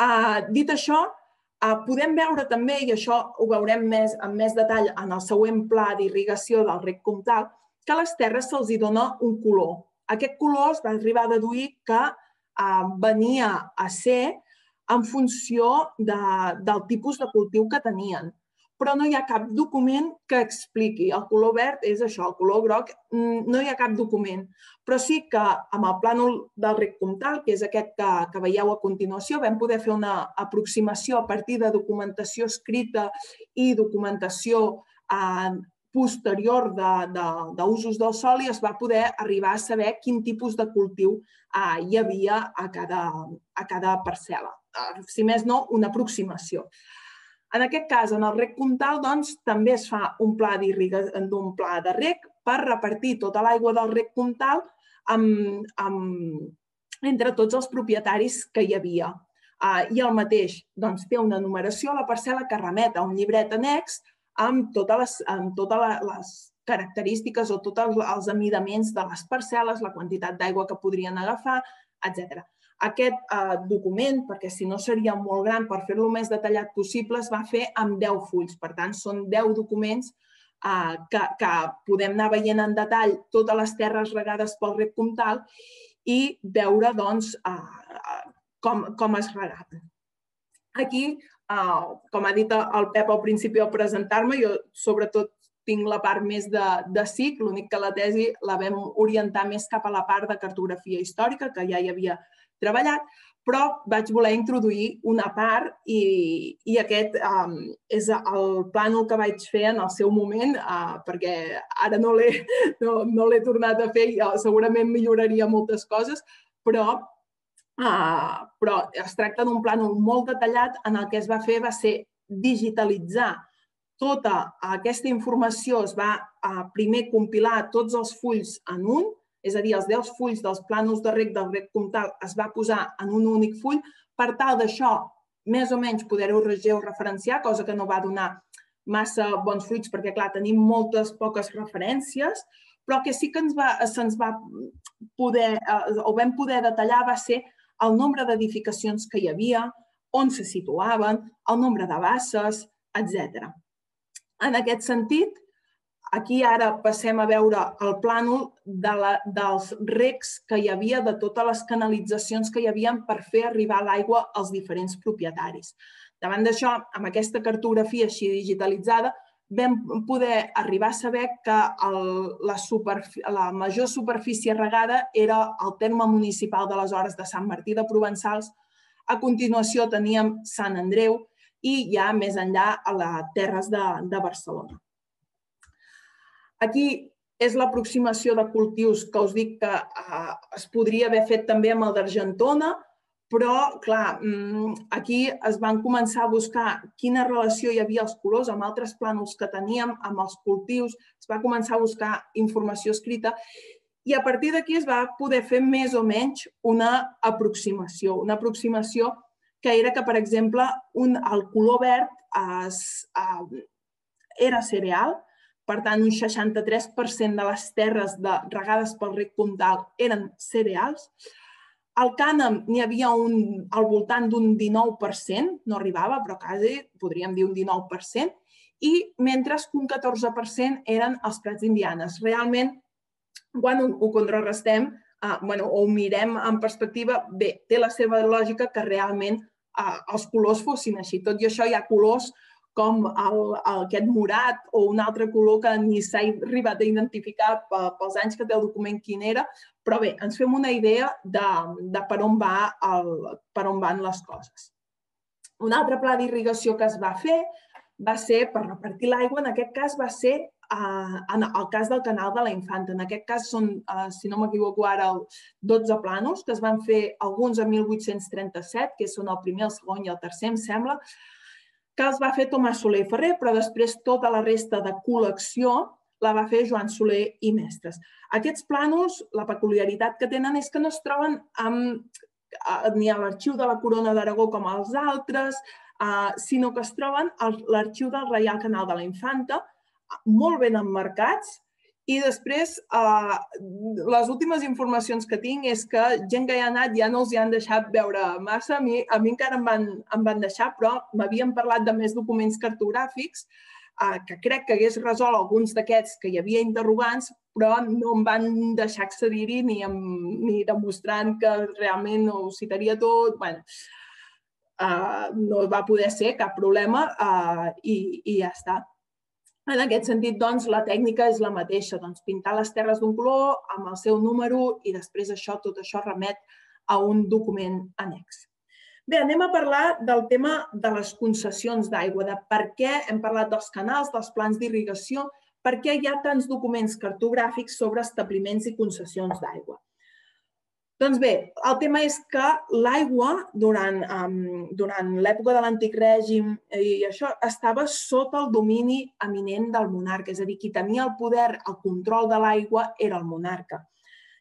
[SPEAKER 2] Uh, dit això, uh, podem veure també, i això ho veurem més, amb més detall en el següent pla d'irrigació del rec comtal, que a les terres se'ls dona un color. Aquest color es va arribar a deduir que uh, venia a ser en funció de, del tipus de cultiu que tenien. Però no hi ha cap document que expliqui. El color verd és això, el color groc, mm, no hi ha cap document. Però sí que amb el plànol del rec comtal, que és aquest que, que veieu a continuació, vam poder fer una aproximació a partir de documentació escrita i documentació eh, posterior d'usos del sol i es va poder arribar a saber quin tipus de cultiu eh, hi havia a cada, a cada parcel·la. Eh, si més no, una aproximació. En aquest cas, en el rec comtal, doncs, també es fa un pla d'un pla de rec per repartir tota l'aigua del rec comtal amb, amb, entre tots els propietaris que hi havia. Uh, I el mateix, doncs, té una numeració a la parcel·la que remet a un llibret annex amb totes les, amb totes les característiques o tots els, els amidaments de les parcel·les, la quantitat d'aigua que podrien agafar, etc. Aquest eh, document, perquè si no seria molt gran per fer-lo més detallat possible, es va fer amb 10 fulls. Per tant, són 10 documents eh, que, que podem anar veient en detall totes les terres regades pel rec comtal i veure doncs, eh, com, com es regaven. Aquí Uh, com ha dit el Pep al principi al presentar-me, jo sobretot tinc la part més de, de l'únic que la tesi la vam orientar més cap a la part de cartografia històrica, que ja hi havia treballat, però vaig voler introduir una part i, i aquest um, és el plànol que vaig fer en el seu moment, uh, perquè ara no l'he no, no tornat a fer i uh, segurament milloraria moltes coses, però Uh, però es tracta d'un plànol molt detallat en el que es va fer va ser digitalitzar tota aquesta informació, es va uh, primer compilar tots els fulls en un, és a dir, els 10 fulls dels plànols de rec del rec comtal es va posar en un únic full per tal d'això més o menys poder-ho referenciar, cosa que no va donar massa bons fruits perquè, clar, tenim moltes poques referències, però que sí que ens va, se'ns va poder, eh, o vam poder detallar va ser el nombre d'edificacions que hi havia, on se situaven, el nombre de basses, etc. En aquest sentit, aquí ara passem a veure el plànol de la, dels recs que hi havia, de totes les canalitzacions que hi havia per fer arribar l'aigua als diferents propietaris. Davant d'això, amb aquesta cartografia així digitalitzada, vam poder arribar a saber que el, la, la major superfície regada era el terme municipal de les hores de Sant Martí de Provençals. A continuació teníem Sant Andreu i ja més enllà a les terres de, de Barcelona. Aquí és l'aproximació de cultius que us dic que eh, es podria haver fet també amb el d'Argentona, però, clar, mm, aquí es van començar a buscar quina relació hi havia als colors amb altres plànols que teníem, amb els cultius, es va començar a buscar informació escrita i a partir d'aquí es va poder fer més o menys una aproximació, una aproximació que era que, per exemple, un, el color verd es, uh, era cereal, per tant, un 63% de les terres de, regades pel rec comtal eren cereals, al cànem n'hi havia un, al voltant d'un 19%, no arribava, però quasi podríem dir un 19%, i mentre que un 14% eren els prats d'indianes. Realment, quan ho, ho contrarrestem, uh, bueno, o ho mirem en perspectiva, bé, té la seva lògica que realment uh, els colors fossin així. Tot i això hi ha colors com el, el, aquest morat o un altre color que ni s'ha arribat a identificar pels anys que té el document quin era, però bé, ens fem una idea de, de per, on va el, per on van les coses. Un altre pla d'irrigació que es va fer va ser per repartir l'aigua, en aquest cas va ser uh, en el cas del canal de la Infanta. En aquest cas són, uh, si no m'equivoco ara, 12 planos, que es van fer alguns a 1837, que són el primer, el segon i el tercer, em sembla, que els va fer Tomàs Soler i Ferrer, però després tota la resta de col·lecció la va fer Joan Soler i Mestres. Aquests plànols, la peculiaritat que tenen és que no es troben amb, ni a l'arxiu de la Corona d'Aragó com els altres, uh, sinó que es troben a l'arxiu del Reial Canal de la Infanta, molt ben emmarcats, i després, uh, les últimes informacions que tinc és que gent que hi ha anat ja no els hi han deixat veure massa. A mi, a mi encara em van, em van deixar, però m'havien parlat de més documents cartogràfics uh, que crec que hagués resolt alguns d'aquests que hi havia interrogants, però no em van deixar accedir-hi ni, ni demostrant que realment ho citaria tot. Bueno, uh, no va poder ser cap problema uh, i, i ja està. En aquest sentit, doncs, la tècnica és la mateixa, doncs, pintar les terres d'un color amb el seu número i després això, tot això remet a un document annex. Bé, anem a parlar del tema de les concessions d'aigua, de per què hem parlat dels canals, dels plans d'irrigació, per què hi ha tants documents cartogràfics sobre establiments i concessions d'aigua. Doncs bé, el tema és que l'aigua durant, um, durant l'època de l'antic règim i això estava sota el domini eminent del monarca, és a dir, qui tenia el poder, el control de l'aigua era el monarca.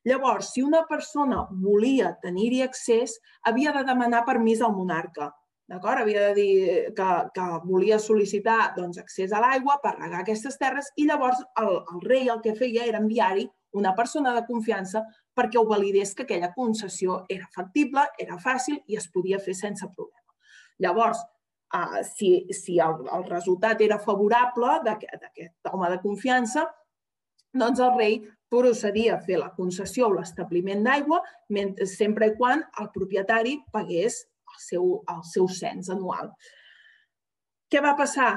[SPEAKER 2] Llavors, si una persona volia tenir-hi accés, havia de demanar permís al monarca. D'acord? Havia de dir que, que volia sol·licitar doncs, accés a l'aigua per regar aquestes terres i llavors el, el rei el que feia era enviar-hi una persona de confiança perquè ho validés que aquella concessió era factible, era fàcil i es podia fer sense problema. Llavors, eh, si, si el, el resultat era favorable d'aquest home de confiança, doncs el rei procedia a fer la concessió o l'establiment d'aigua sempre i quan el propietari pagués el seu, el seu cens anual. Què va passar?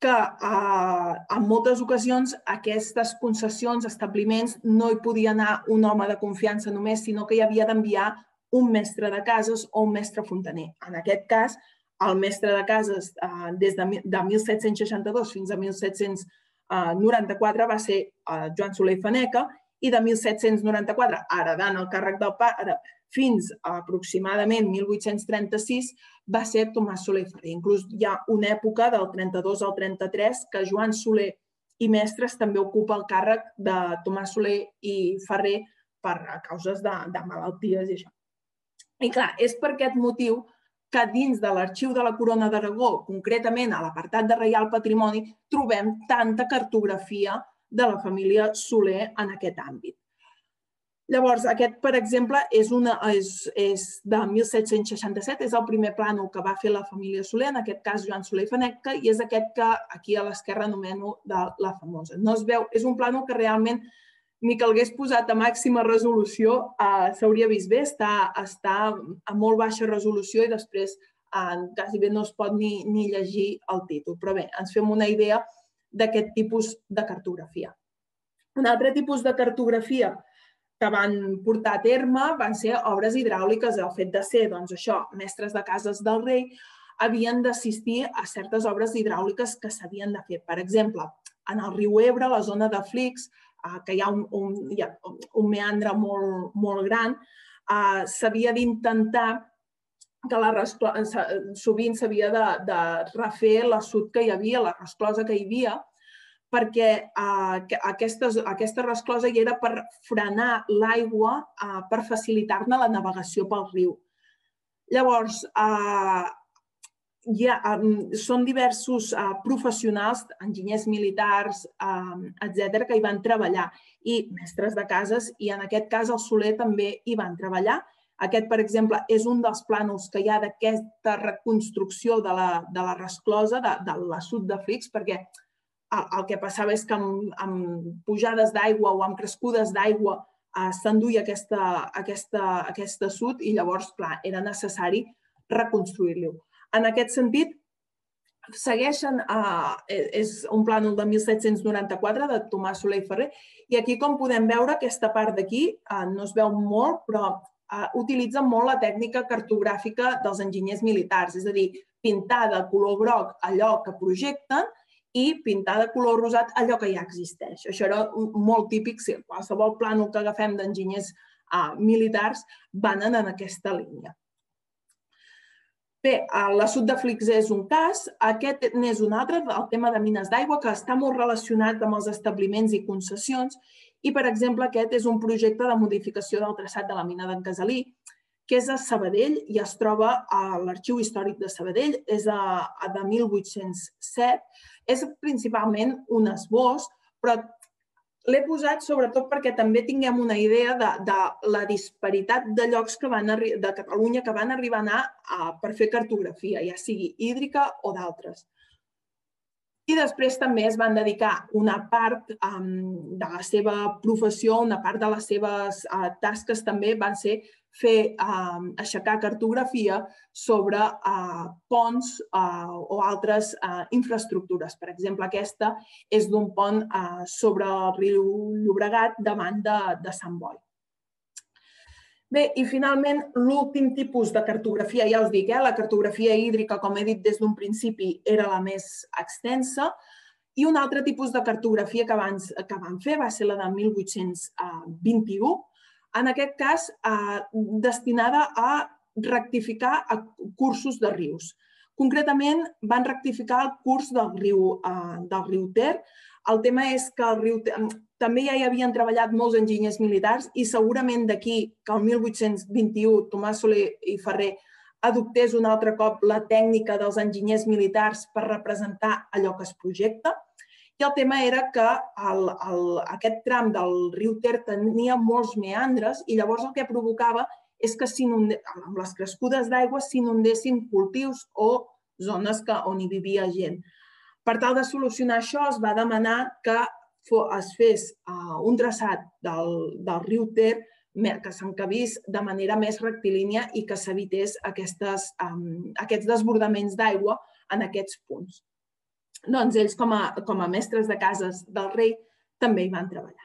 [SPEAKER 2] Que eh, en moltes ocasions aquestes concessions, establiments, no hi podia anar un home de confiança només, sinó que hi havia d'enviar un mestre de cases o un mestre fontaner. En aquest cas, el mestre de cases eh, des de, de 1762 fins a 1794 va ser eh, Joan Soler i Faneca i de 1794, heredant el càrrec del pare, fins a aproximadament 1836 va ser Tomàs Soler Ferrer. Inclús hi ha una època del 32 al 33 que Joan Soler i Mestres també ocupa el càrrec de Tomàs Soler i Ferrer per causes de, de malalties i això. I clar, és per aquest motiu que dins de l'arxiu de la Corona d'Aragó, concretament a l'apartat de Reial Patrimoni, trobem tanta cartografia de la família Soler en aquest àmbit. Llavors, aquest, per exemple, és, una, és, és de 1767, és el primer plànol que va fer la família Soler, en aquest cas Joan Soler i Faneca, i és aquest que aquí a l'esquerra anomeno de la famosa. No es veu, és un plànol que realment ni que l'hagués posat a màxima resolució eh, s'hauria vist bé, està, està a molt baixa resolució i després eh, quasi bé no es pot ni, ni llegir el títol. Però bé, ens fem una idea d'aquest tipus de cartografia. Un altre tipus de cartografia que van portar a terme van ser obres hidràuliques. El fet de ser, doncs això, mestres de cases del rei, havien d'assistir a certes obres hidràuliques que s'havien de fer. Per exemple, en el riu Ebre, la zona de Flix, eh, que hi ha un, un, hi ha un meandre molt, molt gran, eh, s'havia d'intentar que la resclosa, sovint s'havia de, de refer l'assut que hi havia, la resclosa que hi havia, perquè eh, aquesta, resclosa hi era per frenar l'aigua, eh, per facilitar-ne la navegació pel riu. Llavors, eh, hi ha, um, són diversos uh, professionals, enginyers militars, uh, etc que hi van treballar, i mestres de cases, i en aquest cas el Soler també hi van treballar. Aquest, per exemple, és un dels plànols que hi ha d'aquesta reconstrucció de la, de la resclosa, de, de l'assut de Flix, perquè el que passava és que amb, amb pujades d'aigua o amb crescudes d'aigua eh, s'enduia aquesta, aquesta, aquesta sud i llavors, clar, era necessari reconstruir-lo. En aquest sentit, segueixen, eh, és un plànol de 1794 de Tomàs Soler i Ferrer, i aquí, com podem veure, aquesta part d'aquí eh, no es veu molt, però eh, utilitza molt la tècnica cartogràfica dels enginyers militars, és a dir, pintar de color groc allò que projecten i pintar de color rosat allò que ja existeix. Això era molt típic, si qualsevol plànol que agafem d'enginyers uh, militars van en aquesta línia. Bé, l'assut de Flix és un cas, aquest n'és un altre, el tema de mines d'aigua, que està molt relacionat amb els establiments i concessions, i, per exemple, aquest és un projecte de modificació del traçat de la mina d'en Casalí, que és a Sabadell i es troba a l'Arxiu Històric de Sabadell, és a, a de 1807, és principalment un esbós, però l'he posat sobretot perquè també tinguem una idea de, de la disparitat de llocs que van de Catalunya que van arribar a anar a, per fer cartografia, ja sigui hídrica o d'altres. i després també es van dedicar una part um, de la seva professió, una part de les seves uh, tasques també van ser fer uh, aixecar cartografia sobre uh, ponts uh, o altres uh, infraestructures. Per exemple, aquesta és d'un pont uh, sobre el riu Llobregat davant de, de Sant Boi. Bé, i finalment, l'últim tipus de cartografia, ja us dic, eh, la cartografia hídrica, com he dit des d'un principi, era la més extensa, i un altre tipus de cartografia que, abans, que van fer va ser la de 1821, en aquest cas eh, destinada a rectificar a cursos de rius. Concretament, van rectificar el curs del riu, eh, del riu Ter. El tema és que el riu Ter, també ja hi havien treballat molts enginyers militars i segurament d'aquí que el 1821 Tomàs Soler i Ferrer adoptés un altre cop la tècnica dels enginyers militars per representar allò que es projecta. I el tema era que el, el, aquest tram del riu Ter tenia molts meandres i llavors el que provocava és que amb les crescudes d'aigua s'inundessin cultius o zones que, on hi vivia gent. Per tal de solucionar això, es va demanar que es fes uh, un traçat del, del riu Ter que s'encabís de manera més rectilínia i que s'evités um, aquests desbordaments d'aigua en aquests punts. Doncs ells, com a, com a mestres de cases del rei, també hi van treballar.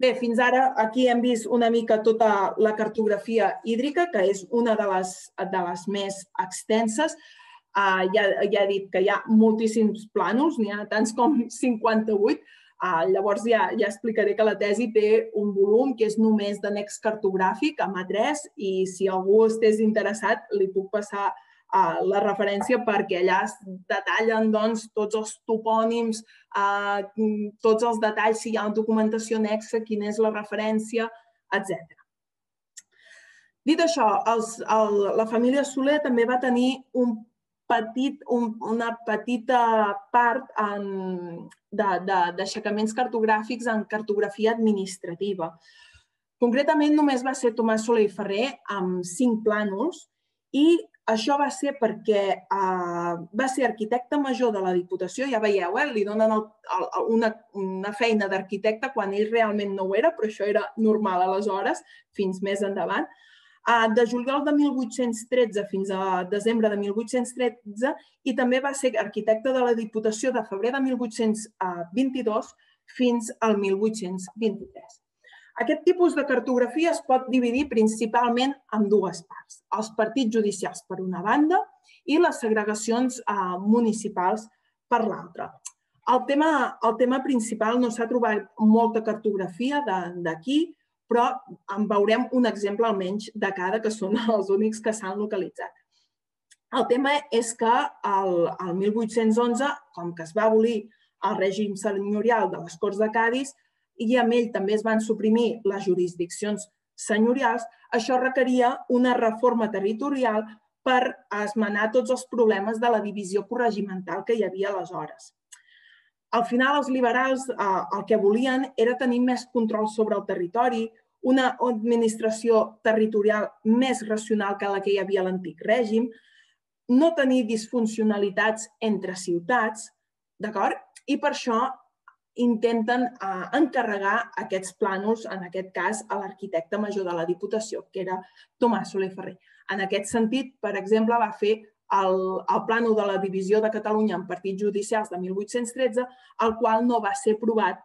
[SPEAKER 2] Bé, fins ara aquí hem vist una mica tota la cartografia hídrica, que és una de les, de les més extenses. Uh, ja, ja he dit que hi ha moltíssims plànols, n'hi ha tants com 58, Uh, llavors ja, ja explicaré que la tesi té un volum que és només d'annex cartogràfic a A3 i si algú estés interessat li puc passar uh, la referència perquè allà es detallen doncs, tots els topònims, uh, tots els detalls, si hi ha documentació anexa, quina és la referència, etc. Dit això, els, el, la família Soler també va tenir un petit, un, una petita part d'aixecaments cartogràfics en cartografia administrativa. Concretament, només va ser Tomàs Soler i Ferrer amb cinc plànols i això va ser perquè uh, va ser arquitecte major de la Diputació, ja veieu, eh? li donen el, el, una, una feina d'arquitecte quan ell realment no ho era, però això era normal aleshores, fins més endavant. De juliol de 1813 fins a desembre de 1813 i també va ser arquitecte de la Diputació de febrer de 1822 fins al 1823. Aquest tipus de cartografia es pot dividir principalment en dues parts. Els partits judicials per una banda i les segregacions eh, municipals per l'altra. El tema, el tema principal no s'ha trobat molta cartografia d'aquí, però en veurem un exemple almenys de cada, que són els únics que s'han localitzat. El tema és que el, el 1811, com que es va abolir el règim senyorial de les Corts de Cádiz i amb ell també es van suprimir les jurisdiccions senyorials, això requeria una reforma territorial per esmenar tots els problemes de la divisió corregimental que hi havia aleshores. Al final, els liberals eh, el que volien era tenir més control sobre el territori, una administració territorial més racional que la que hi havia a l'antic règim, no tenir disfuncionalitats entre ciutats, d'acord? I per això intenten eh, encarregar aquests plànols, en aquest cas, a l'arquitecte major de la Diputació, que era Tomàs Soler Ferrer. En aquest sentit, per exemple, va fer el, el plànol de la divisió de Catalunya en partits judicials de 1813, el qual no va ser aprovat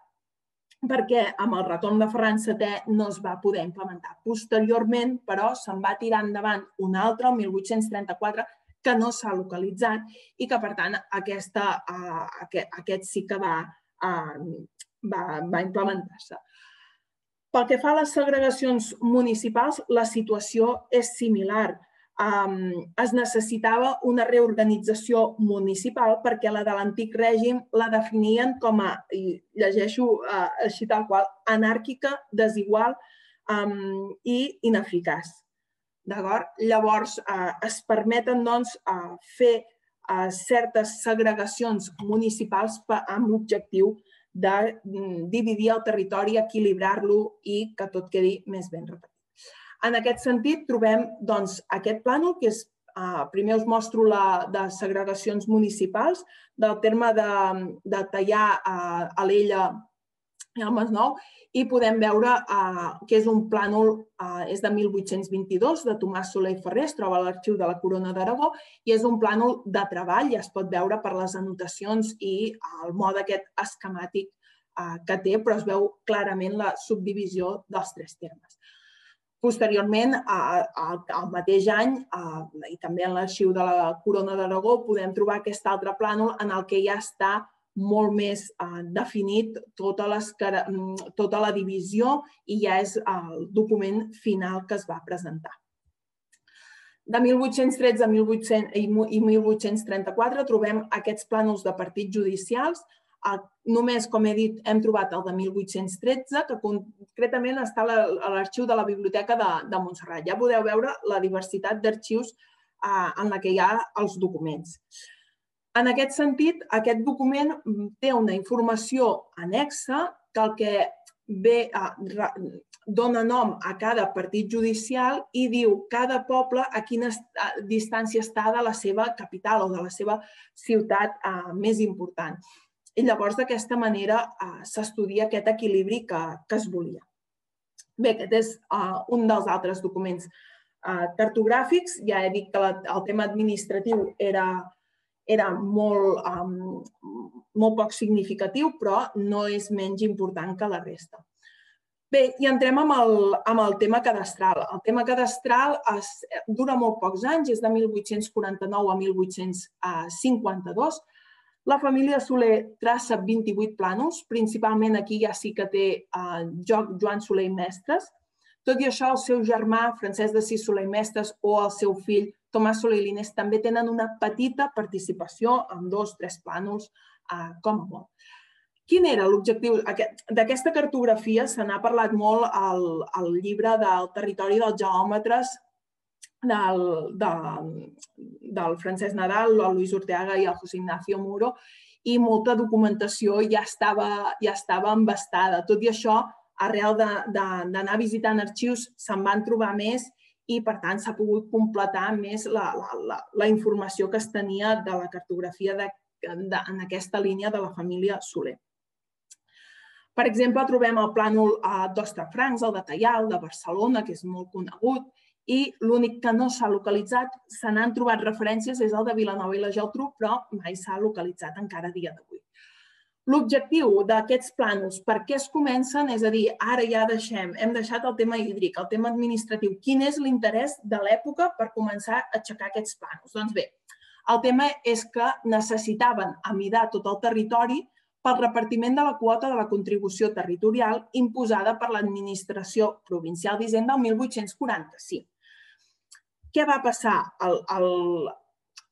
[SPEAKER 2] perquè amb el retorn de Ferran VII no es va poder implementar. Posteriorment, però, se'n va tirar endavant un altre, el 1834, que no s'ha localitzat i que, per tant, aquesta, uh, aquest, aquest sí que va, va, va implementar-se. Pel que fa a les segregacions municipals, la situació és similar um, es necessitava una reorganització municipal perquè la de l'antic règim la definien com a, i llegeixo uh, així tal qual, anàrquica, desigual um, i ineficaç. Llavors, uh, es permeten doncs, uh, fer uh, certes segregacions municipals amb l'objectiu de mm, dividir el territori, equilibrar-lo i que tot quedi més ben repartit. En aquest sentit, trobem doncs, aquest plànol, que és Uh, primer us mostro la de segregacions municipals del terme de, de tallar uh, a l'ella i al Masnou i podem veure uh, que és un plànol, uh, és de 1822, de Tomàs Soler i Ferrer, es troba a l'arxiu de la Corona d'Aragó, i és un plànol de treball, ja es pot veure per les anotacions i el mode aquest esquemàtic uh, que té, però es veu clarament la subdivisió dels tres termes. Posteriorment, al mateix any, i també en l'arxiu de la Corona d'Aragó, podem trobar aquest altre plànol en el que ja està molt més eh, definit tota, les, mm, tota la divisió i ja és el document final que es va presentar. De 1813 a 1800 i 1834 trobem aquests plànols de partits judicials. Només, com he dit, hem trobat el de 1813, que concretament està a l'arxiu de la Biblioteca de, de Montserrat. Ja podeu veure la diversitat d'arxius eh, en la que hi ha els documents. En aquest sentit, aquest document mm, té una informació anexa que el que ve a, dona nom a cada partit judicial i diu cada poble a quina distància està de la seva capital o de la seva ciutat eh, més important. I llavors, d'aquesta manera, eh, s'estudia aquest equilibri que, que es volia. Bé, aquest és eh, un dels altres documents cartogràfics. Ja he dit que la, el tema administratiu era, era molt, um, molt poc significatiu, però no és menys important que la resta. Bé, i entrem amb el, amb el tema cadastral. El tema cadastral es, dura molt pocs anys, és de 1849 a 1852. La família Soler traça 28 plànols, principalment aquí ja sí que té eh, joc Joan Soler i Mestres. Tot i això, el seu germà, Francesc de Sis Soler i Mestres, o el seu fill, Tomàs Soler i l'Inés també tenen una petita participació amb dos, tres plànols, eh, com a molt. Quin era l'objectiu? D'aquesta cartografia se n'ha parlat molt al, al llibre del territori dels geòmetres del, de, del Francesc Nadal, el Luis Ortega i el José Ignacio Muro, i molta documentació ja estava, ja estava embastada. Tot i això, arrel d'anar visitant arxius, se'n van trobar més i, per tant, s'ha pogut completar més la, la, la, la informació que es tenia de la cartografia de, de, en aquesta línia de la família Soler. Per exemple, trobem el plànol eh, d'Ostrafrancs, el de Tallal, de Barcelona, que és molt conegut, i l'únic que no s'ha localitzat, se n'han trobat referències, és el de Vilanova i la Geltrú, però mai s'ha localitzat encara dia d'avui. L'objectiu d'aquests plànols, per què es comencen? És a dir, ara ja deixem, hem deixat el tema hídric, el tema administratiu. Quin és l'interès de l'època per començar a aixecar aquests plànols? Doncs bé, el tema és que necessitaven amidar tot el territori pel repartiment de la quota de la contribució territorial imposada per l'administració provincial d'Hisenda el 1845. Què va passar? El, el,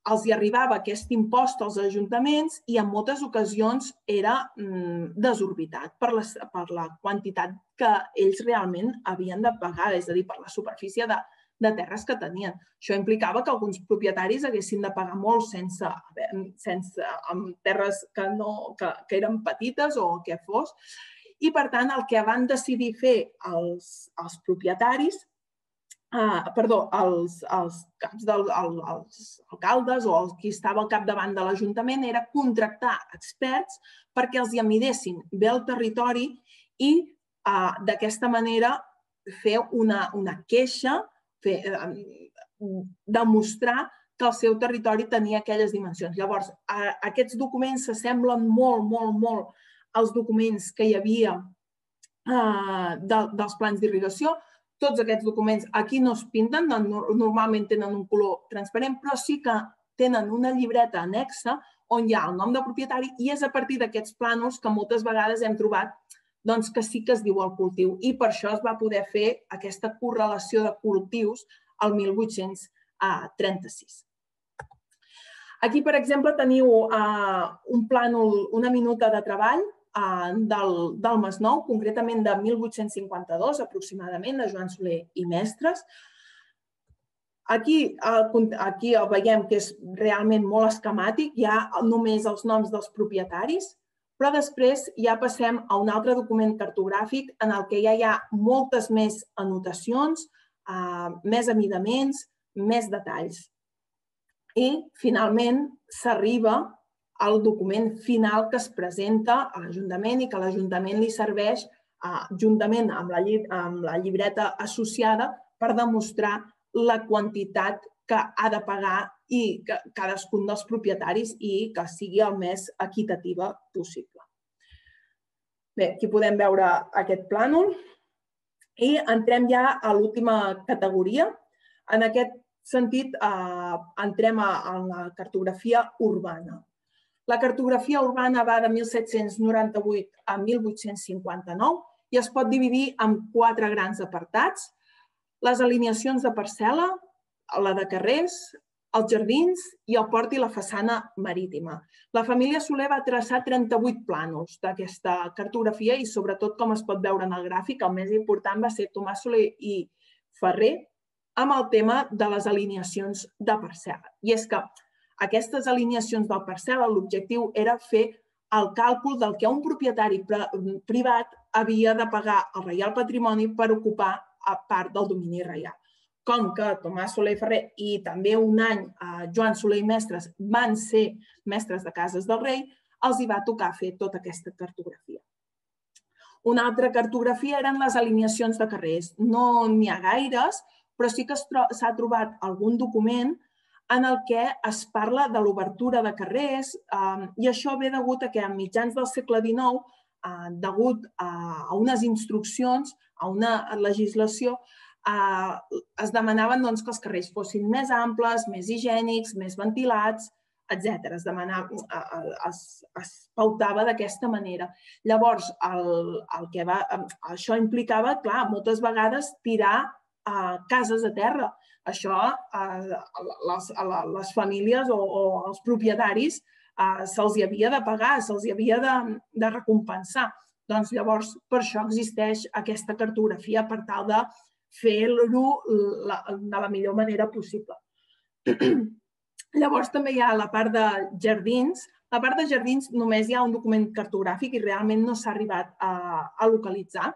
[SPEAKER 2] els hi arribava aquest impost als ajuntaments i en moltes ocasions era mm, desorbitat per, les, per la quantitat que ells realment havien de pagar, és a dir, per la superfície de, de terres que tenien. Això implicava que alguns propietaris haguessin de pagar molt sense, sense amb terres que, no, que, que eren petites o que fos. I, per tant, el que van decidir fer els, els propietaris Uh, perdó, els, els caps del, el, alcaldes o els, qui estava al capdavant de l'Ajuntament era contractar experts perquè els hi amidessin bé el territori i uh, d'aquesta manera fer una, una queixa, fer, uh, demostrar que el seu territori tenia aquelles dimensions. Llavors, uh, aquests documents s'assemblen molt, molt, molt als documents que hi havia uh, de, dels plans d'irrigació, tots aquests documents aquí no es pinten, normalment tenen un color transparent, però sí que tenen una llibreta anexa on hi ha el nom del propietari i és a partir d'aquests plànols que moltes vegades hem trobat doncs, que sí que es diu el cultiu i per això es va poder fer aquesta correlació de cultius al 1836. Aquí, per exemple, teniu uh, un plànol, una minuta de treball del, del Masnou, concretament de 1852 aproximadament, de Joan Soler i Mestres. Aquí, aquí el veiem que és realment molt esquemàtic, hi ha només els noms dels propietaris, però després ja passem a un altre document cartogràfic en el que ja hi ha moltes més anotacions, eh, més amidaments, més detalls. I, finalment, s'arriba al document final que es presenta a l'Ajuntament i que l'Ajuntament li serveix eh, juntament amb la, amb la llibreta associada per demostrar la quantitat que ha de pagar i que cadascun dels propietaris i que sigui el més equitativa possible. Bé, aquí podem veure aquest plànol i entrem ja a l'última categoria. En aquest sentit, eh, entrem a, a la cartografia urbana. La cartografia urbana va de 1798 a 1859 i es pot dividir en quatre grans apartats. Les alineacions de parcel·la, la de carrers, els jardins i el port i la façana marítima. La família Soler va traçar 38 plànols d'aquesta cartografia i sobretot, com es pot veure en el gràfic, el més important va ser Tomàs Soler i Ferrer amb el tema de les alineacions de parcel·la. I és que aquestes alineacions del parcel·la, l'objectiu era fer el càlcul del que un propietari privat havia de pagar al Reial Patrimoni per ocupar a part del domini reial. Com que Tomàs Soler i Ferrer i també un any eh, Joan Soler i Mestres van ser mestres de cases del rei, els hi va tocar fer tota aquesta cartografia. Una altra cartografia eren les alineacions de carrers. No n'hi ha gaires, però sí que s'ha trobat algun document en el que es parla de l'obertura de carrers eh, i això ve degut a que a mitjans del segle XIX, eh, degut a, unes instruccions, a una legislació, eh, es demanaven doncs, que els carrers fossin més amples, més higiènics, més ventilats, etc. Es, demanava, es, es pautava d'aquesta manera. Llavors, el, el que va, això implicava, clar, moltes vegades tirar a cases a terra. Això a, les, les famílies o, o als propietaris se'ls hi havia de pagar, se'ls hi havia de, de recompensar. Doncs llavors, per això existeix aquesta cartografia per tal de fer-lo de la millor manera possible. Llavors també hi ha la part de jardins. La part de jardins només hi ha un document cartogràfic i realment no s'ha arribat a, a localitzar.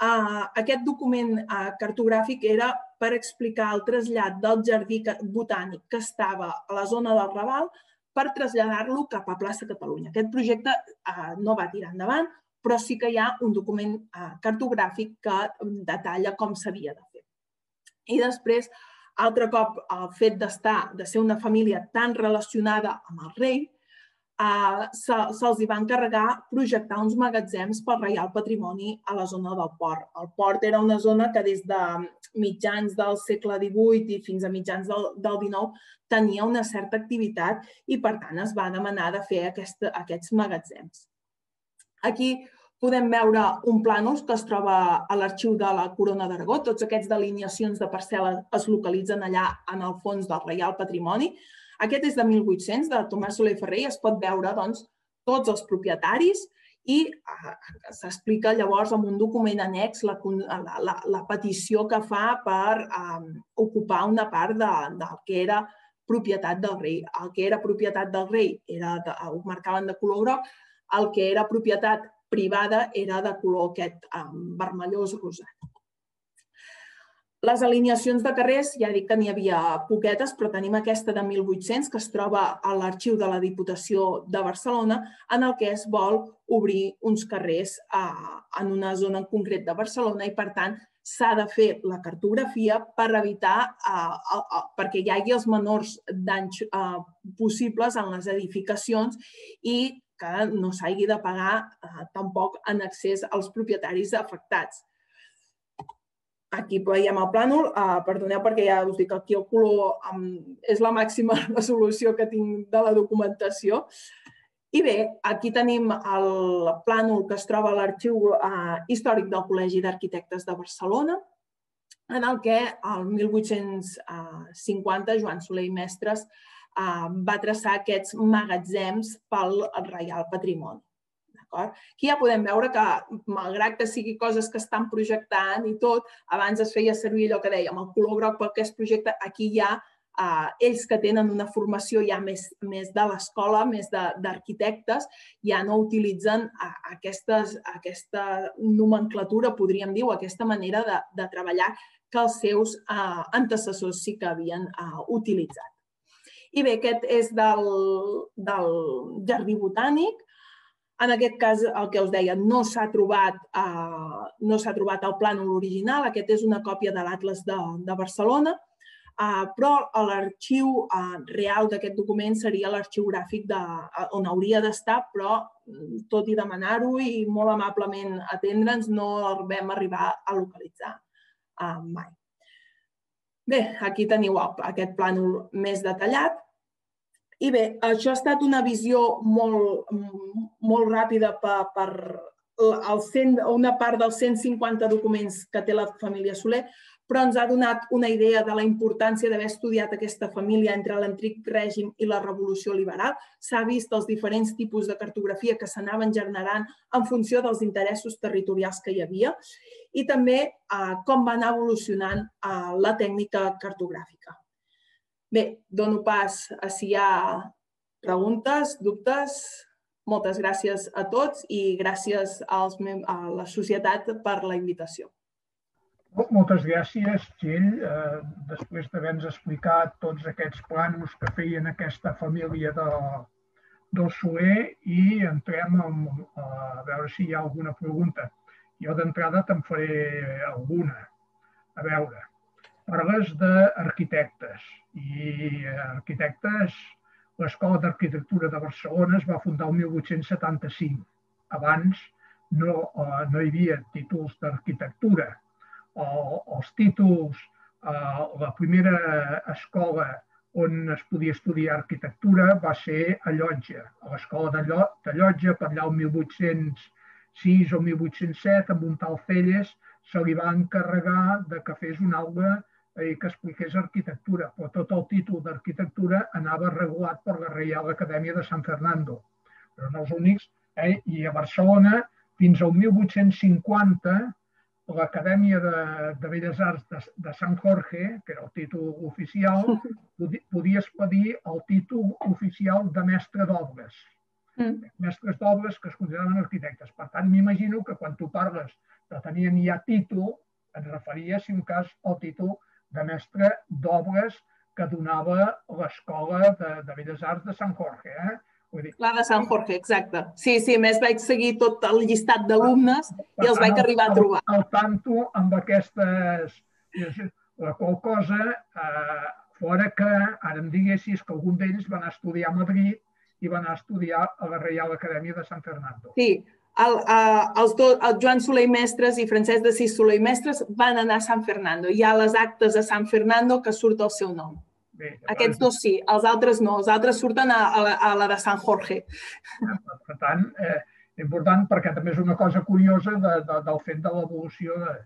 [SPEAKER 2] Uh, aquest document uh, cartogràfic era per explicar el trasllat del jardí botànic que estava a la zona del Raval per traslladar-lo cap a plaça Catalunya. Aquest projecte uh, no va tirar endavant, però sí que hi ha un document cartogràfic que detalla com s'havia de fer. I després, altre cop, el fet d'estar, de ser una família tan relacionada amb el rei, eh, se'ls se va encarregar projectar uns magatzems pel Reial Patrimoni a la zona del port. El port era una zona que des de mitjans del segle XVIII i fins a mitjans del, del XIX tenia una certa activitat i, per tant, es va demanar de fer aquesta, aquests magatzems. Aquí podem veure un plànol que es troba a l'arxiu de la Corona d'Aragó. Tots aquests delineacions de parcel·les es localitzen allà en el fons del Reial Patrimoni. Aquest és de 1800, de Tomàs Soler Ferrer, i es pot veure doncs, tots els propietaris i eh, s'explica llavors en un document annex la, la, la, la petició que fa per um, ocupar una part de, del que era propietat del rei. El que era propietat del rei era de, ho marcaven de color groc, el que era propietat privada era de color aquest um, vermellós rosat. Les alineacions de carrers, ja dic que n'hi havia poquetes, però tenim aquesta de 1800 que es troba a l'arxiu de la Diputació de Barcelona, en el que es vol obrir uns carrers eh, en una zona en concret de Barcelona i, per tant, s'ha de fer la cartografia per evitar perquè hi hagi els menors danys possibles en les edificacions i que no s'hagi de pagar tampoc en accés als propietaris afectats. Aquí veiem el plànol, uh, perdoneu perquè ja us dic aquí el color um, és la màxima resolució que tinc de la documentació. I bé, aquí tenim el plànol que es troba a l'arxiu uh, històric del Col·legi d'Arquitectes de Barcelona, en el que el 1850 Joan Soler i Mestres va traçar aquests magatzems pel Reial Patrimoni. Aquí ja podem veure que, malgrat que sigui coses que estan projectant i tot, abans es feia servir allò que dèiem, el color groc pel que es projecta, aquí ja eh, ells que tenen una formació ja més, més de l'escola, més d'arquitectes, ja no utilitzen a, aquestes, aquesta nomenclatura, podríem dir, o aquesta manera de, de treballar que els seus eh, antecessors sí que havien eh, utilitzat. I bé, aquest és del, del Jardí Botànic. En aquest cas, el que us deia, no s'ha trobat, eh, no trobat el plànol original. Aquest és una còpia de l'Atlas de, de Barcelona Uh, però l'arxiu uh, real d'aquest document seria l'arxiu gràfic de, uh, on hauria d'estar, però mm, tot i demanar-ho i molt amablement atendre'ns, no el vam arribar a localitzar uh, mai. Bé, aquí teniu aquest plànol més detallat. I bé, això ha estat una visió molt, molt ràpida per, per el 100, una part dels 150 documents que té la família Soler, però ens ha donat una idea de la importància d'haver estudiat aquesta família entre l'antic règim i la revolució liberal. S'ha vist els diferents tipus de cartografia que s'anaven generant en funció dels interessos territorials que hi havia i també eh, com va anar evolucionant eh, la tècnica cartogràfica. Bé, dono pas a si hi ha preguntes, dubtes. Moltes gràcies a tots i gràcies als, a la societat per la invitació.
[SPEAKER 1] Moltes gràcies, Txell. Eh, després d'haver-nos explicat tots aquests plànols que feien aquesta família de, del Soler i entrem a, veure si hi ha alguna pregunta. Jo d'entrada te'n faré alguna. A veure, parles d'arquitectes i arquitectes, l'Escola d'Arquitectura de Barcelona es va fundar el 1875. Abans no, eh, no hi havia títols d'arquitectura els títols, eh, la primera escola on es podia estudiar arquitectura va ser a Llotja, a l'escola de, de Llotja, per allà el 1806 o 1807, amb un tal Celles, se li va encarregar de que fes una aula i que expliqués arquitectura, però tot el títol d'arquitectura anava regulat per la Reial Acadèmia de Sant Fernando. Però no els únics, eh? i a Barcelona, fins al 1850, l'Acadèmia de, de Belles Arts de, de Sant Jorge, que era el títol oficial, podies pedir el títol oficial de mestre d'obres. Mm. Mestres d'obres que es consideraven arquitectes. Per tant, m'imagino que quan tu parles de tenir ja títol, et referies, si un cas, al títol de mestre d'obres que donava l'Escola de, de Belles Arts de Sant Jorge. Eh?
[SPEAKER 2] dir... La de Sant Jorge, exacte. Sí, sí, més vaig seguir tot el llistat d'alumnes i els vaig arribar a trobar.
[SPEAKER 1] Al tanto amb aquestes... La qual cosa, eh, fora que ara em diguessis que algun d'ells van estudiar a Madrid i van estudiar a la Reial Acadèmia de Sant Fernando.
[SPEAKER 2] Sí, el, uh, els dos, el Joan Soler i Mestres i Francesc de Sis Soler i Mestres van anar a Sant Fernando. Hi ha les actes de Sant Fernando que surt el seu nom. Bé, Aquests dos sí, els altres no. Els altres surten a, a, la, a la de Sant Jorge.
[SPEAKER 1] Per tant, eh, important perquè també és una cosa curiosa de, de, del fet de l'evolució. De...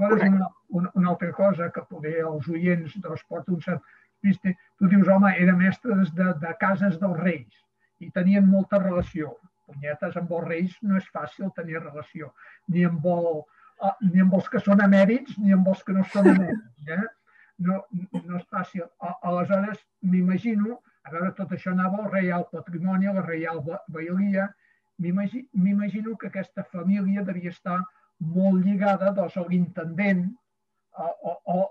[SPEAKER 1] Llavors, una, una, una altra cosa que poder els oients doncs, porta un cert... Viste, tu dius, home, era mestres de, de cases dels reis i tenien molta relació. Punyetes amb els reis no és fàcil tenir relació, ni amb, el, ni amb els que són emèrits ni amb els que no són emèrits. Eh? no, no és fàcil. Aleshores, m'imagino, a veure, tot això anava al Reial Patrimoni, a la Reial Baiolia, m'imagino que aquesta família devia estar molt lligada doncs, a l'intendent o, o, o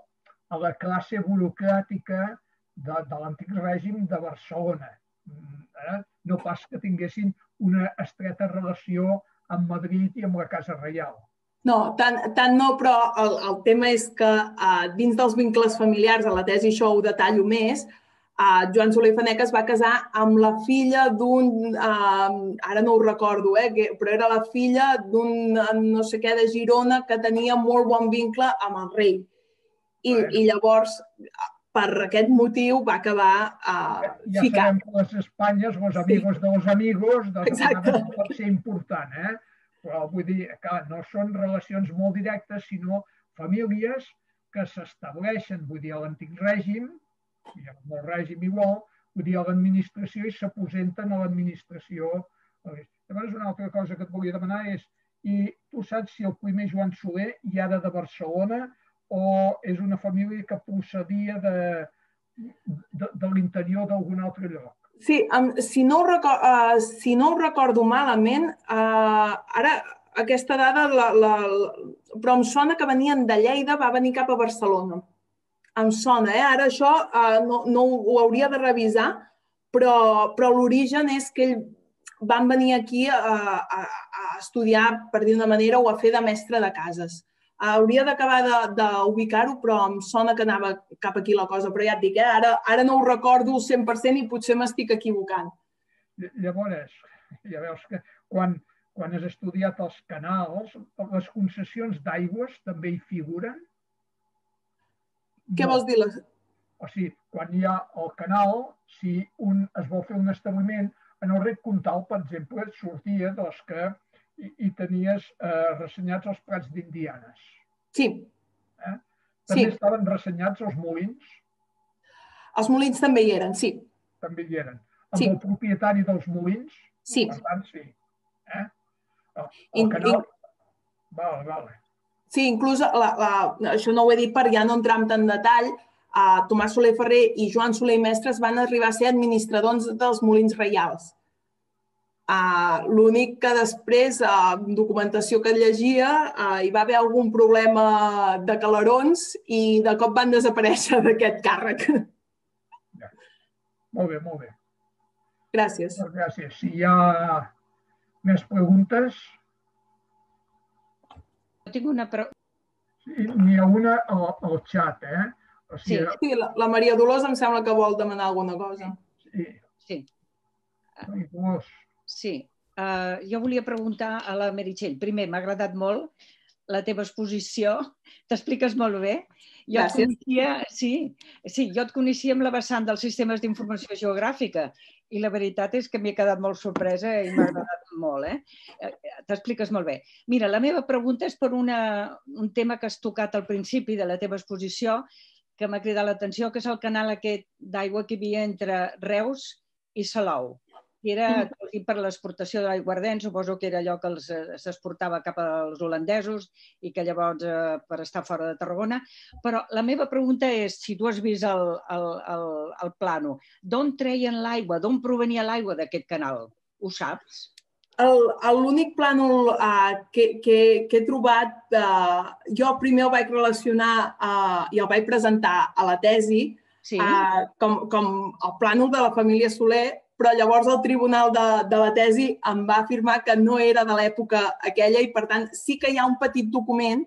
[SPEAKER 1] a la classe burocràtica de, de l'antic règim de Barcelona. Mm, eh? No pas que tinguessin una estreta relació amb Madrid i amb la Casa Reial.
[SPEAKER 2] No, tant, tant no, però el, el tema és que uh, dins dels vincles familiars, a la tesi això ho detallo més, uh, Joan Soler Faneca es va casar amb la filla d'un, uh, ara no ho recordo, eh, que, però era la filla d'un no sé què de Girona que tenia molt bon vincle amb el rei. I, bueno. i llavors, per aquest motiu, va acabar uh,
[SPEAKER 1] ja
[SPEAKER 2] ficant.
[SPEAKER 1] Ja sabem que les Espanyes, los amigos sí. dels amigos, doncs Exacte. per ser important, eh? però vull dir que no són relacions molt directes, sinó famílies que s'estableixen, vull dir, a l'antic règim, i amb el règim igual, vull dir, a l'administració i s'aposenten a l'administració. Llavors, una altra cosa que et volia demanar és, i tu saps si el primer Joan Soler hi era de Barcelona o és una família que procedia de, de, de l'interior d'algun altre lloc?
[SPEAKER 2] Sí, um, si, no uh, si no ho recordo malament, uh, ara aquesta dada, la, la, la, però em sona que venien de Lleida, va venir cap a Barcelona. em sona, eh? Ara això uh, no, no ho hauria de revisar, però, però l'origen és que ell van venir aquí a, a, a estudiar, per dir una manera, o a fer de mestre de cases. Hauria d'acabar d'ubicar-ho, però em sona que anava cap aquí la cosa. Però ja et dic, eh? ara, ara no ho recordo al 100% i potser m'estic equivocant.
[SPEAKER 1] Llavors, ja veus que quan, quan has estudiat els canals, les concessions d'aigües també hi figuren?
[SPEAKER 2] Què no. vols dir? Les...
[SPEAKER 1] O sigui, quan hi ha el canal, si un es vol fer un establiment, en el rec Comtal, per exemple, sortia doncs, que hi, hi tenies eh, ressenyats els prats d'indianes.
[SPEAKER 2] Sí.
[SPEAKER 1] Eh? També sí. estaven ressenyats els molins?
[SPEAKER 2] Els molins també hi eren, sí.
[SPEAKER 1] També hi eren. Amb sí. el propietari dels molins?
[SPEAKER 2] Sí.
[SPEAKER 1] Per tant, sí. Eh? El, el in, canal... In... Vale, vale.
[SPEAKER 2] Sí, inclús, la, la, això no ho he dit per ja no entrar en tant detall, uh, Tomàs Soler Ferrer i Joan Soler i Mestres van arribar a ser administradors dels molins reials. Uh, L'únic que després, uh, documentació que llegia, uh, hi va haver algun problema de calarons i de cop van desaparèixer d'aquest càrrec.
[SPEAKER 1] Ja. Molt bé, molt bé.
[SPEAKER 2] Gràcies.
[SPEAKER 1] Gràcies. Si hi ha més preguntes,
[SPEAKER 3] tinc una pregunta.
[SPEAKER 1] Sí, N'hi ha una al, al xat, eh?
[SPEAKER 2] O sigui, sí, sí la, la Maria Dolors em sembla que vol demanar alguna cosa.
[SPEAKER 1] Sí.
[SPEAKER 3] Sí.
[SPEAKER 1] Maria Dolors.
[SPEAKER 3] Sí. Uh, jo volia preguntar a la Meritxell. Primer, m'ha agradat molt la teva exposició. T'expliques molt bé.
[SPEAKER 2] Jo Gràcies.
[SPEAKER 3] Et coneixia, sí, sí, jo et coneixia amb la vessant dels sistemes d'informació geogràfica i la veritat és que m'he quedat molt sorpresa i m'ha agradat molt. Eh? eh? T'expliques molt bé. Mira, la meva pregunta és per una, un tema que has tocat al principi de la teva exposició que m'ha cridat l'atenció, que és el canal aquest d'aigua que hi havia entre Reus i Salou i era per l'exportació de l'aiguardent, suposo que era allò que eh, s'exportava cap als holandesos i que llavors eh, per estar fora de Tarragona. Però la meva pregunta és, si tu has vist el, el, el, el plano, d'on treien l'aigua, d'on provenia l'aigua d'aquest canal? Ho saps?
[SPEAKER 2] L'únic plànol uh, que, que, que he trobat, uh, jo primer el vaig relacionar uh, i el vaig presentar a la tesi sí. uh, com, com el plànol de la família Soler però llavors el tribunal de, de la tesi em va afirmar que no era de l'època aquella i, per tant, sí que hi ha un petit document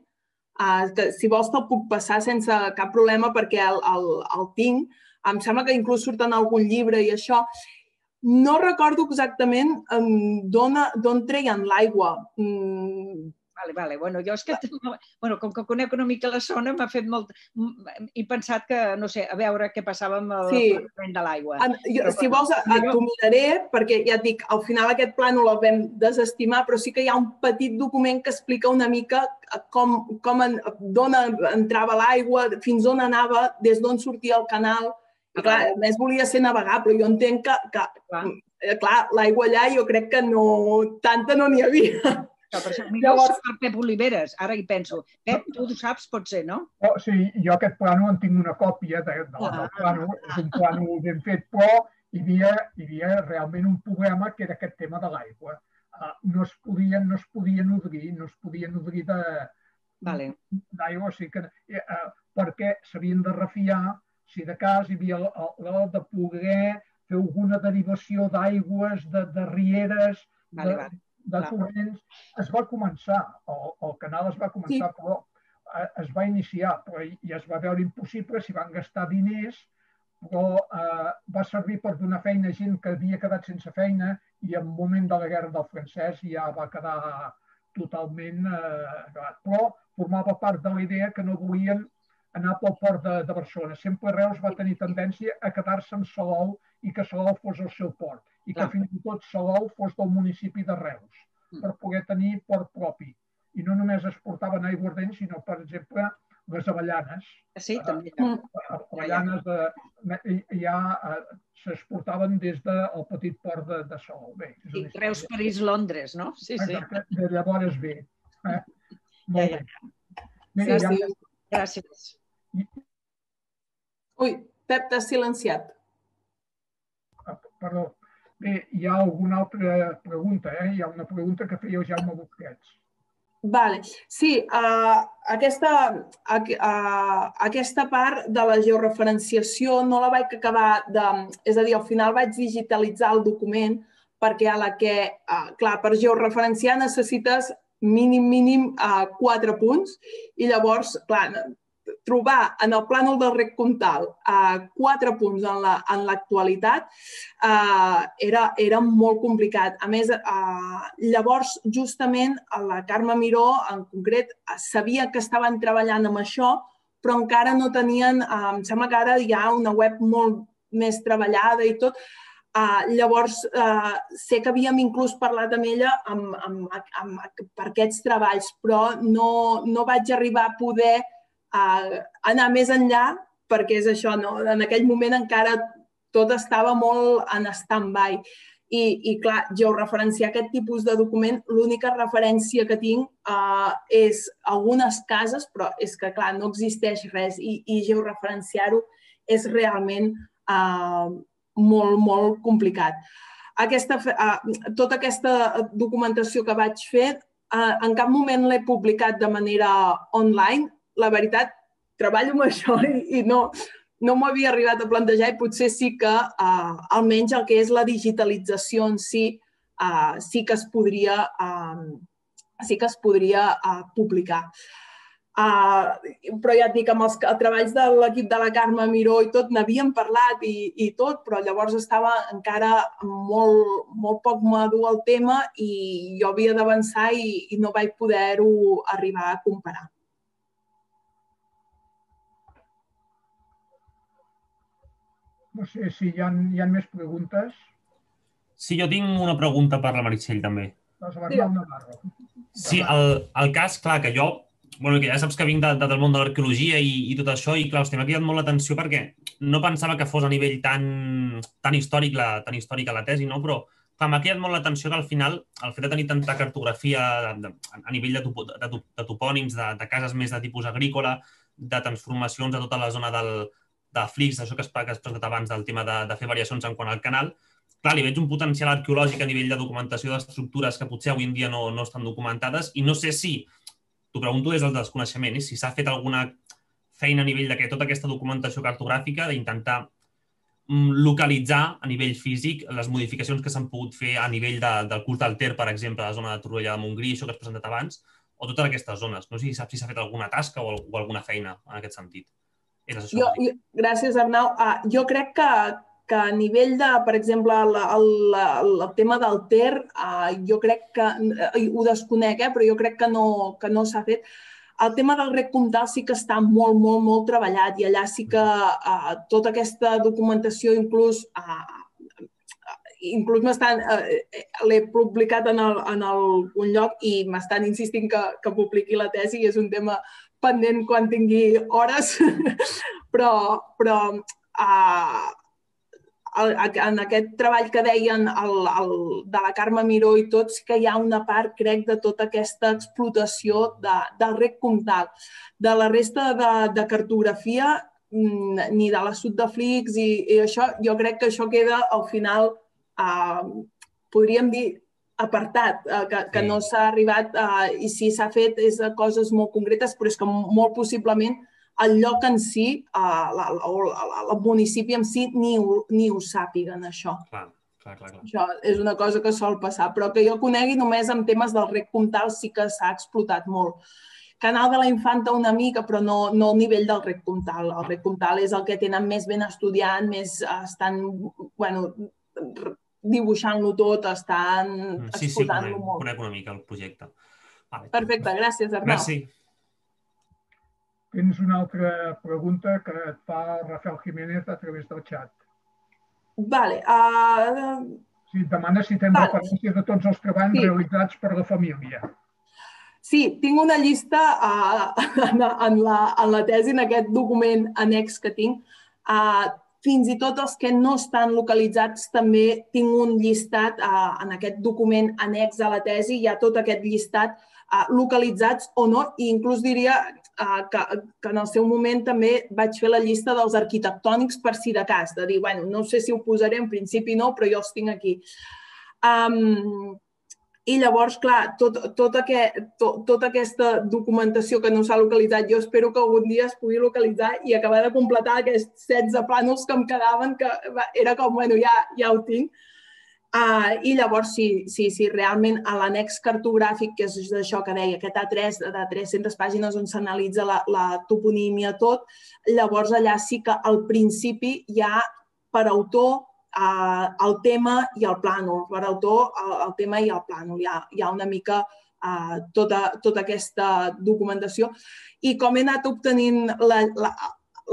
[SPEAKER 2] uh, que, si vols, te'l puc passar sense cap problema perquè el, el, el tinc. Em sembla que inclús surt en algun llibre i això. No recordo exactament d'on treien l'aigua.
[SPEAKER 3] Mm, Vale, vale. Bueno, jo és que, bueno, com que conec una mica la zona, m'ha fet molt... He pensat que, no sé, a veure què passava amb el sí. de l'aigua.
[SPEAKER 2] Si vols, et miraré, perquè ja et dic, al final aquest pla no el vam desestimar, però sí que hi ha un petit document que explica una mica com, com en, d'on entrava l'aigua, fins on anava, des d'on sortia el canal. I clar, a més volia ser navegable. Jo entenc que, que clar, clar l'aigua allà jo crec que no, tanta no n'hi havia.
[SPEAKER 3] Per això, Llavors... el Pep Oliveres, ara hi penso. Pep, tu ho saps, pot ser, no?
[SPEAKER 1] Oh, sí, jo aquest plano en tinc una còpia de, de, ah, del plano, és un plano ben fet, però hi havia, hi havia realment un problema que era aquest tema de l'aigua. Uh, no es podien, no es podia nodrir, no es podia nodrir de,
[SPEAKER 3] vale.
[SPEAKER 1] d'aigua, sigui que, uh, perquè s'havien de refiar si de cas hi havia el, de poder fer alguna derivació d'aigües, de, de rieres,
[SPEAKER 3] vale, de, vale
[SPEAKER 1] de torrents, es va començar, el, el canal es va començar, sí. però eh, es va iniciar, però i es va veure impossible, s'hi van gastar diners, però eh, va servir per donar feina a gent que havia quedat sense feina i en moment de la guerra del francès ja va quedar totalment eh, Però formava part de la idea que no volien anar pel port de, de Barcelona. Sempre Reus va tenir tendència a quedar-se amb Salou i que Salou fos el seu port i que fins i tot Salou fos del municipi de Reus mm. per poder tenir port propi. I no només es portaven aiguardent, sinó, per exemple, les avellanes.
[SPEAKER 3] Sí, uh, també.
[SPEAKER 1] Avellanes de, ja uh, s'exportaven des del petit port de, de Salou. Bé,
[SPEAKER 3] és sí, Reus, París, Londres, no? Sí, sí.
[SPEAKER 1] Exacte, de llavors bé. Eh? Molt ja, ja.
[SPEAKER 3] bé. Gràcies. Sí, ja... Gràcies.
[SPEAKER 2] Ui, Pep, t'has silenciat.
[SPEAKER 1] Ah, perdó. Bé, hi ha alguna altra pregunta, eh? Hi ha una pregunta que feia Jaume Busquets.
[SPEAKER 2] Vale. Sí, uh, aquesta, uh, aquesta part de la georreferenciació no la vaig acabar de... És a dir, al final vaig digitalitzar el document perquè a la que, uh, clar, per georreferenciar necessites mínim, mínim uh, quatre punts i llavors, clar, trobar en el plànol del rec comtal uh, quatre punts en l'actualitat la, uh, era, era molt complicat. A més, uh, llavors, justament, la Carme Miró, en concret, sabia que estaven treballant amb això, però encara no tenien, uh, em sembla que ara hi ha una web molt més treballada i tot, Uh, llavors, uh, sé que havíem inclús parlat amb ella amb, amb, amb, amb, per aquests treballs, però no, no vaig arribar a poder anar més enllà perquè és això, no? en aquell moment encara tot estava molt en stand-by. I, I, clar, georreferenciar aquest tipus de document, l'única referència que tinc uh, és algunes cases, però és que, clar, no existeix res i, i georreferenciar-ho és realment uh, molt, molt complicat. Aquesta, uh, tota aquesta documentació que vaig fer, uh, en cap moment l'he publicat de manera online, la veritat, treballo amb això i, i no, no m'ho havia arribat a plantejar i potser sí que uh, almenys el que és la digitalització en si uh, sí que es podria, uh, sí que es podria uh, publicar. Uh, però ja et dic, amb els treballs de l'equip de la Carme Miró i tot, n'havíem parlat i, i tot, però llavors estava encara molt, molt poc madur el tema i jo havia d'avançar i, i no vaig poder-ho arribar a comparar.
[SPEAKER 1] No sé si hi ha, hi ha més preguntes.
[SPEAKER 4] Sí, jo tinc una pregunta per la Meritxell, també. Sí, el, el cas, clar, que jo, bueno, que ja saps que vinc de, de, del món de l'arqueologia i, i tot això, i clar, hosti, m'ha cridat molt l'atenció perquè no pensava que fos a nivell tan, tan històric la, tan històrica la tesi, no? però clar, m'ha cridat molt l'atenció que al final el fet de tenir tanta cartografia de, de, a nivell de, topo, de, de topònims, de, de cases més de tipus agrícola, de transformacions a tota la zona del, de Flix, això que has, presentat abans del tema de, de fer variacions en quant al canal, clar, li veig un potencial arqueològic a nivell de documentació d'estructures que potser avui en dia no, no estan documentades i no sé si, t'ho pregunto des del desconeixement, si s'ha fet alguna feina a nivell de que tota aquesta documentació cartogràfica d'intentar mm, localitzar a nivell físic les modificacions que s'han pogut fer a nivell de, del culte al Ter, per exemple, a la zona de Torroella de Montgrí, això que has presentat abans, o totes aquestes zones. No sé si saps si s'ha fet alguna tasca o, o alguna feina en aquest sentit.
[SPEAKER 2] Jo, jo, gràcies, Arnau. Uh, jo crec que, que a nivell de, per exemple, el, el, el tema del TER, uh, jo crec que, uh, ho desconec, eh, però jo crec que no, que no s'ha fet. El tema del rec comtal sí que està molt, molt, molt treballat i allà sí que uh, tota aquesta documentació inclús uh, inclús m'estan, eh, l'he publicat en, el, en algun lloc i m'estan insistint que, que publiqui la tesi i és un tema pendent quan tingui hores, però, però uh, en aquest treball que deien el, el, de la Carme Miró i tots, que hi ha una part, crec, de tota aquesta explotació de, del rec comtal. De la resta de, de cartografia, mm, ni de la sud de Flix i, i això, jo crec que això queda al final, uh, podríem dir, apartat, eh, que, que sí. no s'ha arribat, eh, i si s'ha fet és de coses molt concretes, però és que molt possiblement el lloc en si, eh, la, la, la, el municipi en si, ni ho, ni ho sàpiguen, això.
[SPEAKER 4] Clar, clar, clar, clar.
[SPEAKER 2] Això és una cosa que sol passar, però que jo conegui només en temes del rec comtal sí que s'ha explotat molt. Canal de la Infanta una mica, però no, no al nivell del rec comtal. El rec comtal és el que tenen més ben estudiat, més estan, bueno, dibuixant-lo tot, estan
[SPEAKER 4] mm, sí, exposant-lo sí, molt. conec una mica el projecte.
[SPEAKER 2] Vale. Perfecte, gràcies, Arnau.
[SPEAKER 4] Merci.
[SPEAKER 1] Tens una altra pregunta que et fa Rafael Jiménez a través del xat.
[SPEAKER 2] Vale. Uh...
[SPEAKER 1] Sí, demana si tens vale. referència de tots els treballs sí. realitzats per la família.
[SPEAKER 2] Sí, tinc una llista uh, en, en, la, en la tesi, en aquest document annex que tinc. Uh, fins i tot els que no estan localitzats també tinc un llistat eh, en aquest document annex a la tesi, hi ha tot aquest llistat eh, localitzats o no, i inclús diria eh, que, que en el seu moment també vaig fer la llista dels arquitectònics per si de cas, de dir, bueno, no sé si ho posaré, en principi no, però jo els tinc aquí. Um, I llavors, clar, tot, tot aquest, tot, tota aquesta documentació que no s'ha localitzat, jo espero que algun dia es pugui localitzar i acabar de completar aquests 16 plànols que em quedaven, que era com, bueno, ja, ja ho tinc. Uh, I llavors, sí, sí, sí, realment a l'annex cartogràfic, que és això que deia, aquest A3 de 300 pàgines on s'analitza la, la toponímia, tot, llavors allà sí que al principi hi ha per autor eh, el tema i el plànol, per autor el, el tema i el plànol. Hi ha, hi ha una mica eh, tota, tota aquesta documentació. I com he anat obtenint la, la,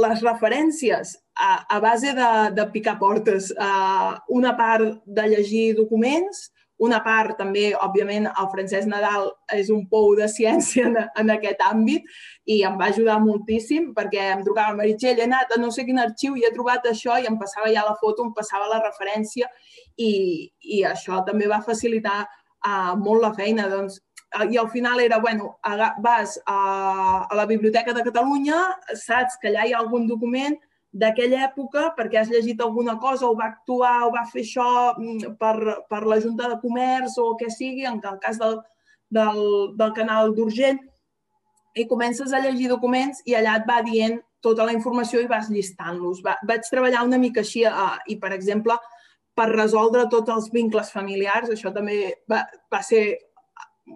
[SPEAKER 2] les referències a, a base de, de picar portes, una part de llegir documents, una part també, òbviament, el Francesc Nadal és un pou de ciència en, en aquest àmbit i em va ajudar moltíssim perquè em trucava Meritxell, he anat a no sé quin arxiu i he trobat això i em passava ja la foto, em passava la referència i, i això també va facilitar uh, molt la feina. Doncs, I al final era, bueno, vas a, a la Biblioteca de Catalunya, saps que allà hi ha algun document, d'aquella època perquè has llegit alguna cosa o va actuar o va fer això mm, per, per la Junta de Comerç o què sigui, en el cas del, del, del canal d'Urgell, i comences a llegir documents i allà et va dient tota la informació i vas llistant-los. Va, vaig treballar una mica així uh, i, per exemple, per resoldre tots els vincles familiars, això també va, va ser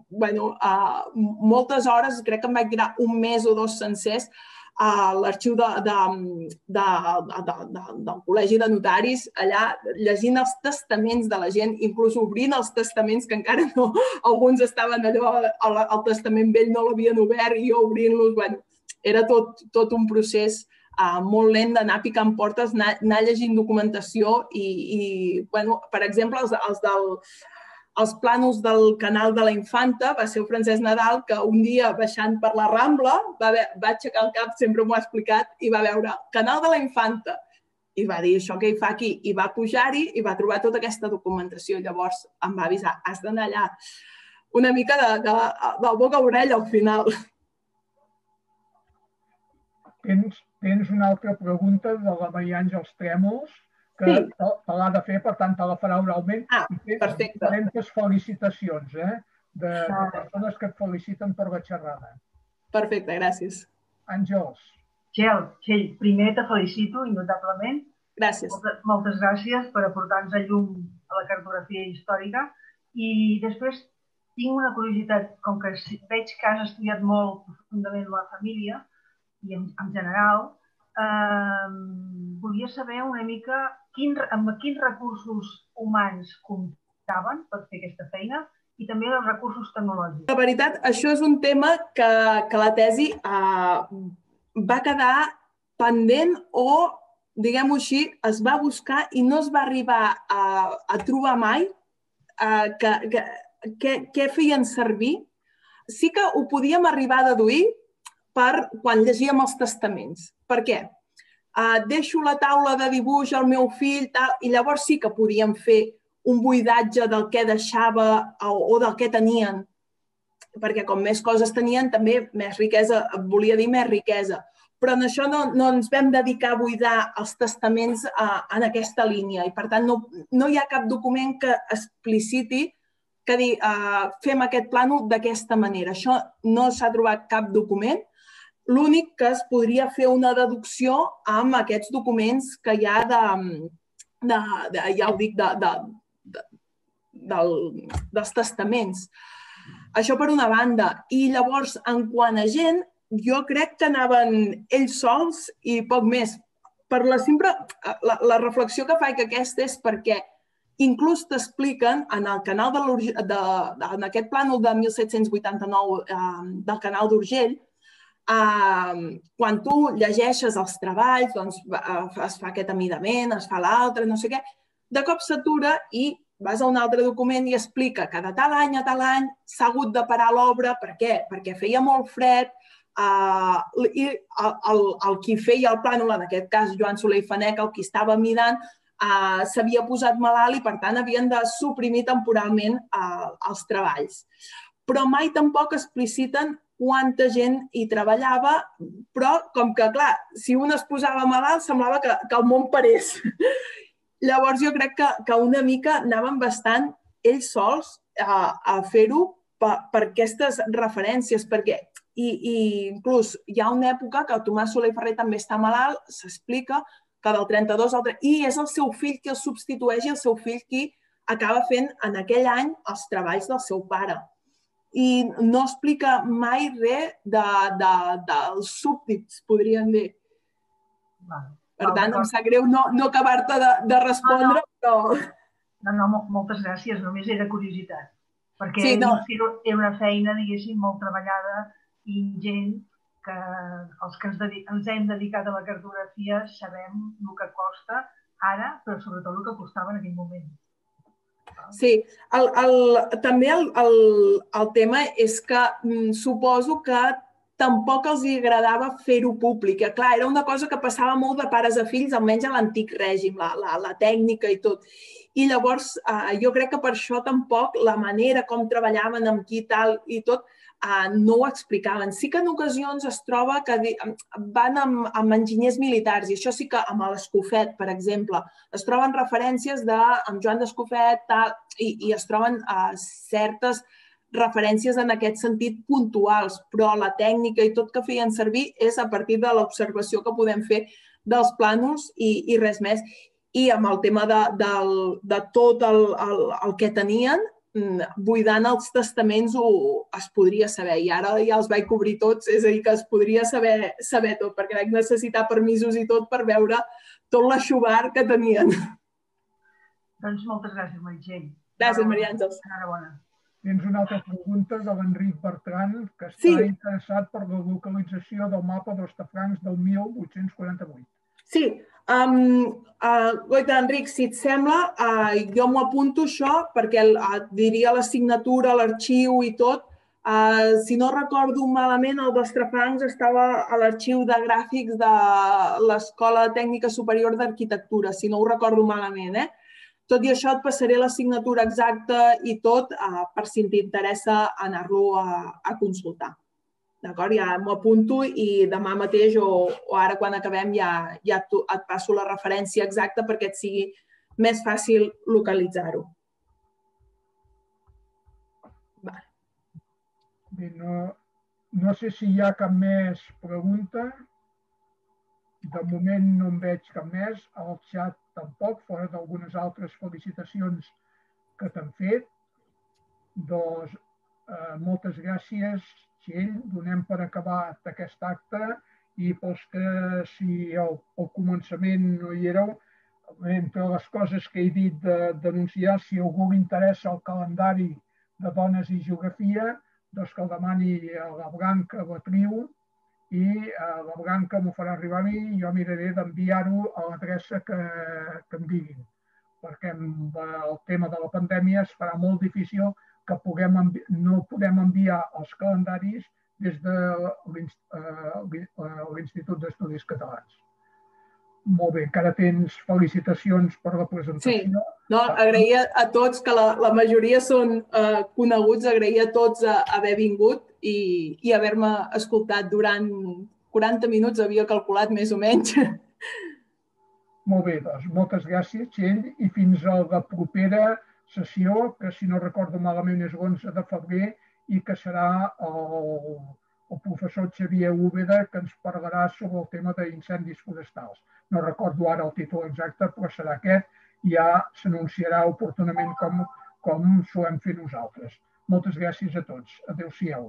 [SPEAKER 2] bueno, uh, moltes hores, crec que em vaig tirar un mes o dos sencers a l'arxiu de, de, de, de, de, del Col·legi de Notaris, allà llegint els testaments de la gent, inclús obrint els testaments que encara no, alguns estaven allò, el, el testament vell no l'havien obert i jo obrint-los, bueno, era tot, tot un procés uh, molt lent d'anar picant portes, anar, anar llegint documentació i, i bueno, per exemple, els, els del, els plànols del canal de la Infanta va ser el Francesc Nadal que un dia baixant per la Rambla va, ve, va aixecar el cap, sempre m'ho ha explicat, i va veure canal de la Infanta i va dir això que hi fa aquí i va pujar-hi i va trobar tota aquesta documentació. Llavors em va avisar, has d'anar allà una mica de, de, de boca a orella al final.
[SPEAKER 1] Tens, tens una altra pregunta de la Maria Àngels Trèmols que sí. te l'ha de fer, per tant, te la farà oralment.
[SPEAKER 2] Ah, perfecte.
[SPEAKER 1] Diferents felicitacions, eh? De, de ah. persones que et feliciten per la xerrada.
[SPEAKER 2] Perfecte, gràcies.
[SPEAKER 1] Àngels.
[SPEAKER 5] Txell, Txell, primer te felicito, indubtablement.
[SPEAKER 2] Gràcies.
[SPEAKER 5] Moltes, moltes gràcies per aportar-nos a llum a la cartografia històrica. I després tinc una curiositat, com que veig que has estudiat molt profundament la família i en, en general, eh, volia saber una mica quin, amb quins recursos humans comptaven per fer aquesta feina i també els recursos tecnològics.
[SPEAKER 2] La veritat, això és un tema que, que la tesi eh, va quedar pendent o, diguem-ho així, es va buscar i no es va arribar a, a trobar mai eh, que, què feien servir. Sí que ho podíem arribar a deduir per quan llegíem els testaments. Per què? Uh, deixo la taula de dibuix al meu fill tal, i llavors sí que podíem fer un buidatge del que deixava o, o del que tenien. Perquè com més coses tenien, també més riquesa, volia dir més riquesa. Però en això no, no ens vam dedicar a buidar els testaments uh, en aquesta línia i, per tant, no, no hi ha cap document que expliciti que dir, uh, fem aquest plànol d'aquesta manera. Això no s'ha trobat cap document, L'únic que es podria fer una deducció amb aquests documents que hi ha de, de, de ja ho dic, de, de, de, del, dels testaments. Això per una banda. I llavors, en quant a gent, jo crec que anaven ells sols i poc més. Per la simple... La, la reflexió que faig aquesta és perquè inclús t'expliquen en el canal de, de, de en aquest plànol de 1789 eh, del canal d'Urgell, Quan tu llegeixes els treballs, doncs uh, es fa aquest amidament, es fa l'altre, no sé què, de cop s'atura i vas a un altre document i explica que de tal any a tal any s'ha hagut de parar l'obra. Per què? Perquè feia molt fred, uh, i el, el, el qui feia el plànol, en aquest cas Joan Soler i Fanec, el qui estava mirant, uh, s'havia posat malalt i, per tant, havien de suprimir temporalment uh, els treballs. Però mai tampoc expliciten quanta gent hi treballava, però com que, clar, si un es posava malalt semblava que, que el món parés. Llavors jo crec que, que una mica anaven bastant ells sols a, a fer-ho per, per aquestes referències, perquè i, i inclús hi ha una època que Tomàs Soler Ferrer també està malalt, s'explica que del 32 al 30, i és el seu fill qui el substitueix i el seu fill qui acaba fent en aquell any els treballs del seu pare. I no explica mai res de, de, dels súbdits, podríem dir.
[SPEAKER 5] Val.
[SPEAKER 2] Per tant, em sap greu no, no acabar-te de, de respondre, no, no. però...
[SPEAKER 5] No, no, moltes gràcies, només era curiositat. Perquè
[SPEAKER 2] Sí, no.
[SPEAKER 5] era una feina, diguéssim, molt treballada i ingent que els que ens, ens hem dedicat a la cartografia sabem el que costa ara, però sobretot el que costava en aquell moment.
[SPEAKER 2] Sí, el, el, també el, el, el tema és que mm, suposo que tampoc els agradava fer-ho públic. Clar, era una cosa que passava molt de pares a fills, almenys a l'antic règim, la, la, la tècnica i tot. I llavors eh, jo crec que per això tampoc la manera com treballaven amb qui tal i tot eh, no ho explicaven. Sí que en ocasions es troba que van amb, amb enginyers militars i això sí que amb l'Escofet, per exemple, es troben referències de amb Joan d'Escofet tal, i, i es troben eh, certes referències en aquest sentit puntuals, però la tècnica i tot que feien servir és a partir de l'observació que podem fer dels plànols i, i res més. I amb el tema de, del, de tot el, el, el que tenien, buidant els testaments ho, es podria saber. I ara ja els vaig cobrir tots, és a dir, que es podria saber, saber tot, perquè vaig necessitar permisos i tot per veure tot l'aixubar que tenien.
[SPEAKER 5] Doncs moltes gràcies, Meritxell.
[SPEAKER 2] Gràcies, Maria Àngels.
[SPEAKER 5] Enhorabona.
[SPEAKER 1] Tens una altra pregunta de l'Enric Bertran, que està
[SPEAKER 2] Sí.
[SPEAKER 1] interessat per la localització del mapa d'Ostafrancs del 1848.
[SPEAKER 2] Sí, um, uh, Goita, Enric, si et sembla, uh, jo m'ho apunto això perquè el, uh, diria la signatura, l'arxiu i tot. Uh, si no recordo malament, el d'Ostrafrancs estava a l'arxiu de gràfics de l'Escola Tècnica Superior d'Arquitectura, si no ho recordo malament. Eh? Tot i això, et passaré la signatura exacta i tot uh, per si t'interessa anar-lo a, a consultar. D'acord? Ja m'ho apunto i demà mateix o, o ara quan acabem ja, ja tu, et passo la referència exacta perquè et sigui més fàcil localitzar-ho.
[SPEAKER 1] Bé, no, no sé si hi ha cap més pregunta. De moment no en veig cap més. Al xat tampoc, fora d'algunes altres felicitacions que t'han fet. Doncs eh, moltes gràcies, Txell. Donem per acabat aquest acte i pels que si al, al començament no hi éreu, entre les coses que he dit de denunciar, si algú li interessa el calendari de dones i geografia, doncs que el demani a la Blanca Batriu i eh, la Blanca m'ho farà arribar a mi i jo miraré d'enviar-ho a l'adreça que, que em diguin perquè amb el tema de la pandèmia es farà molt difícil que puguem no podem enviar els calendaris des de eh, eh, l'Institut d'Estudis Catalans. Molt bé, encara tens felicitacions per la presentació.
[SPEAKER 2] No, agrair a, a tots, que la, la majoria són eh, coneguts, agrair a tots a, haver vingut i, i haver-me escoltat durant 40 minuts, havia calculat més o menys.
[SPEAKER 1] Molt bé, doncs moltes gràcies, Txell, i fins a la propera sessió, que si no recordo malament és l'11 de febrer i que serà el, el professor Xavier Úbeda que ens parlarà sobre el tema d'incendis forestals. No recordo ara el títol exacte, però serà aquest i ja s'anunciarà oportunament com, com solem fer nosaltres. Moltes gràcies a tots. Adéu-siau.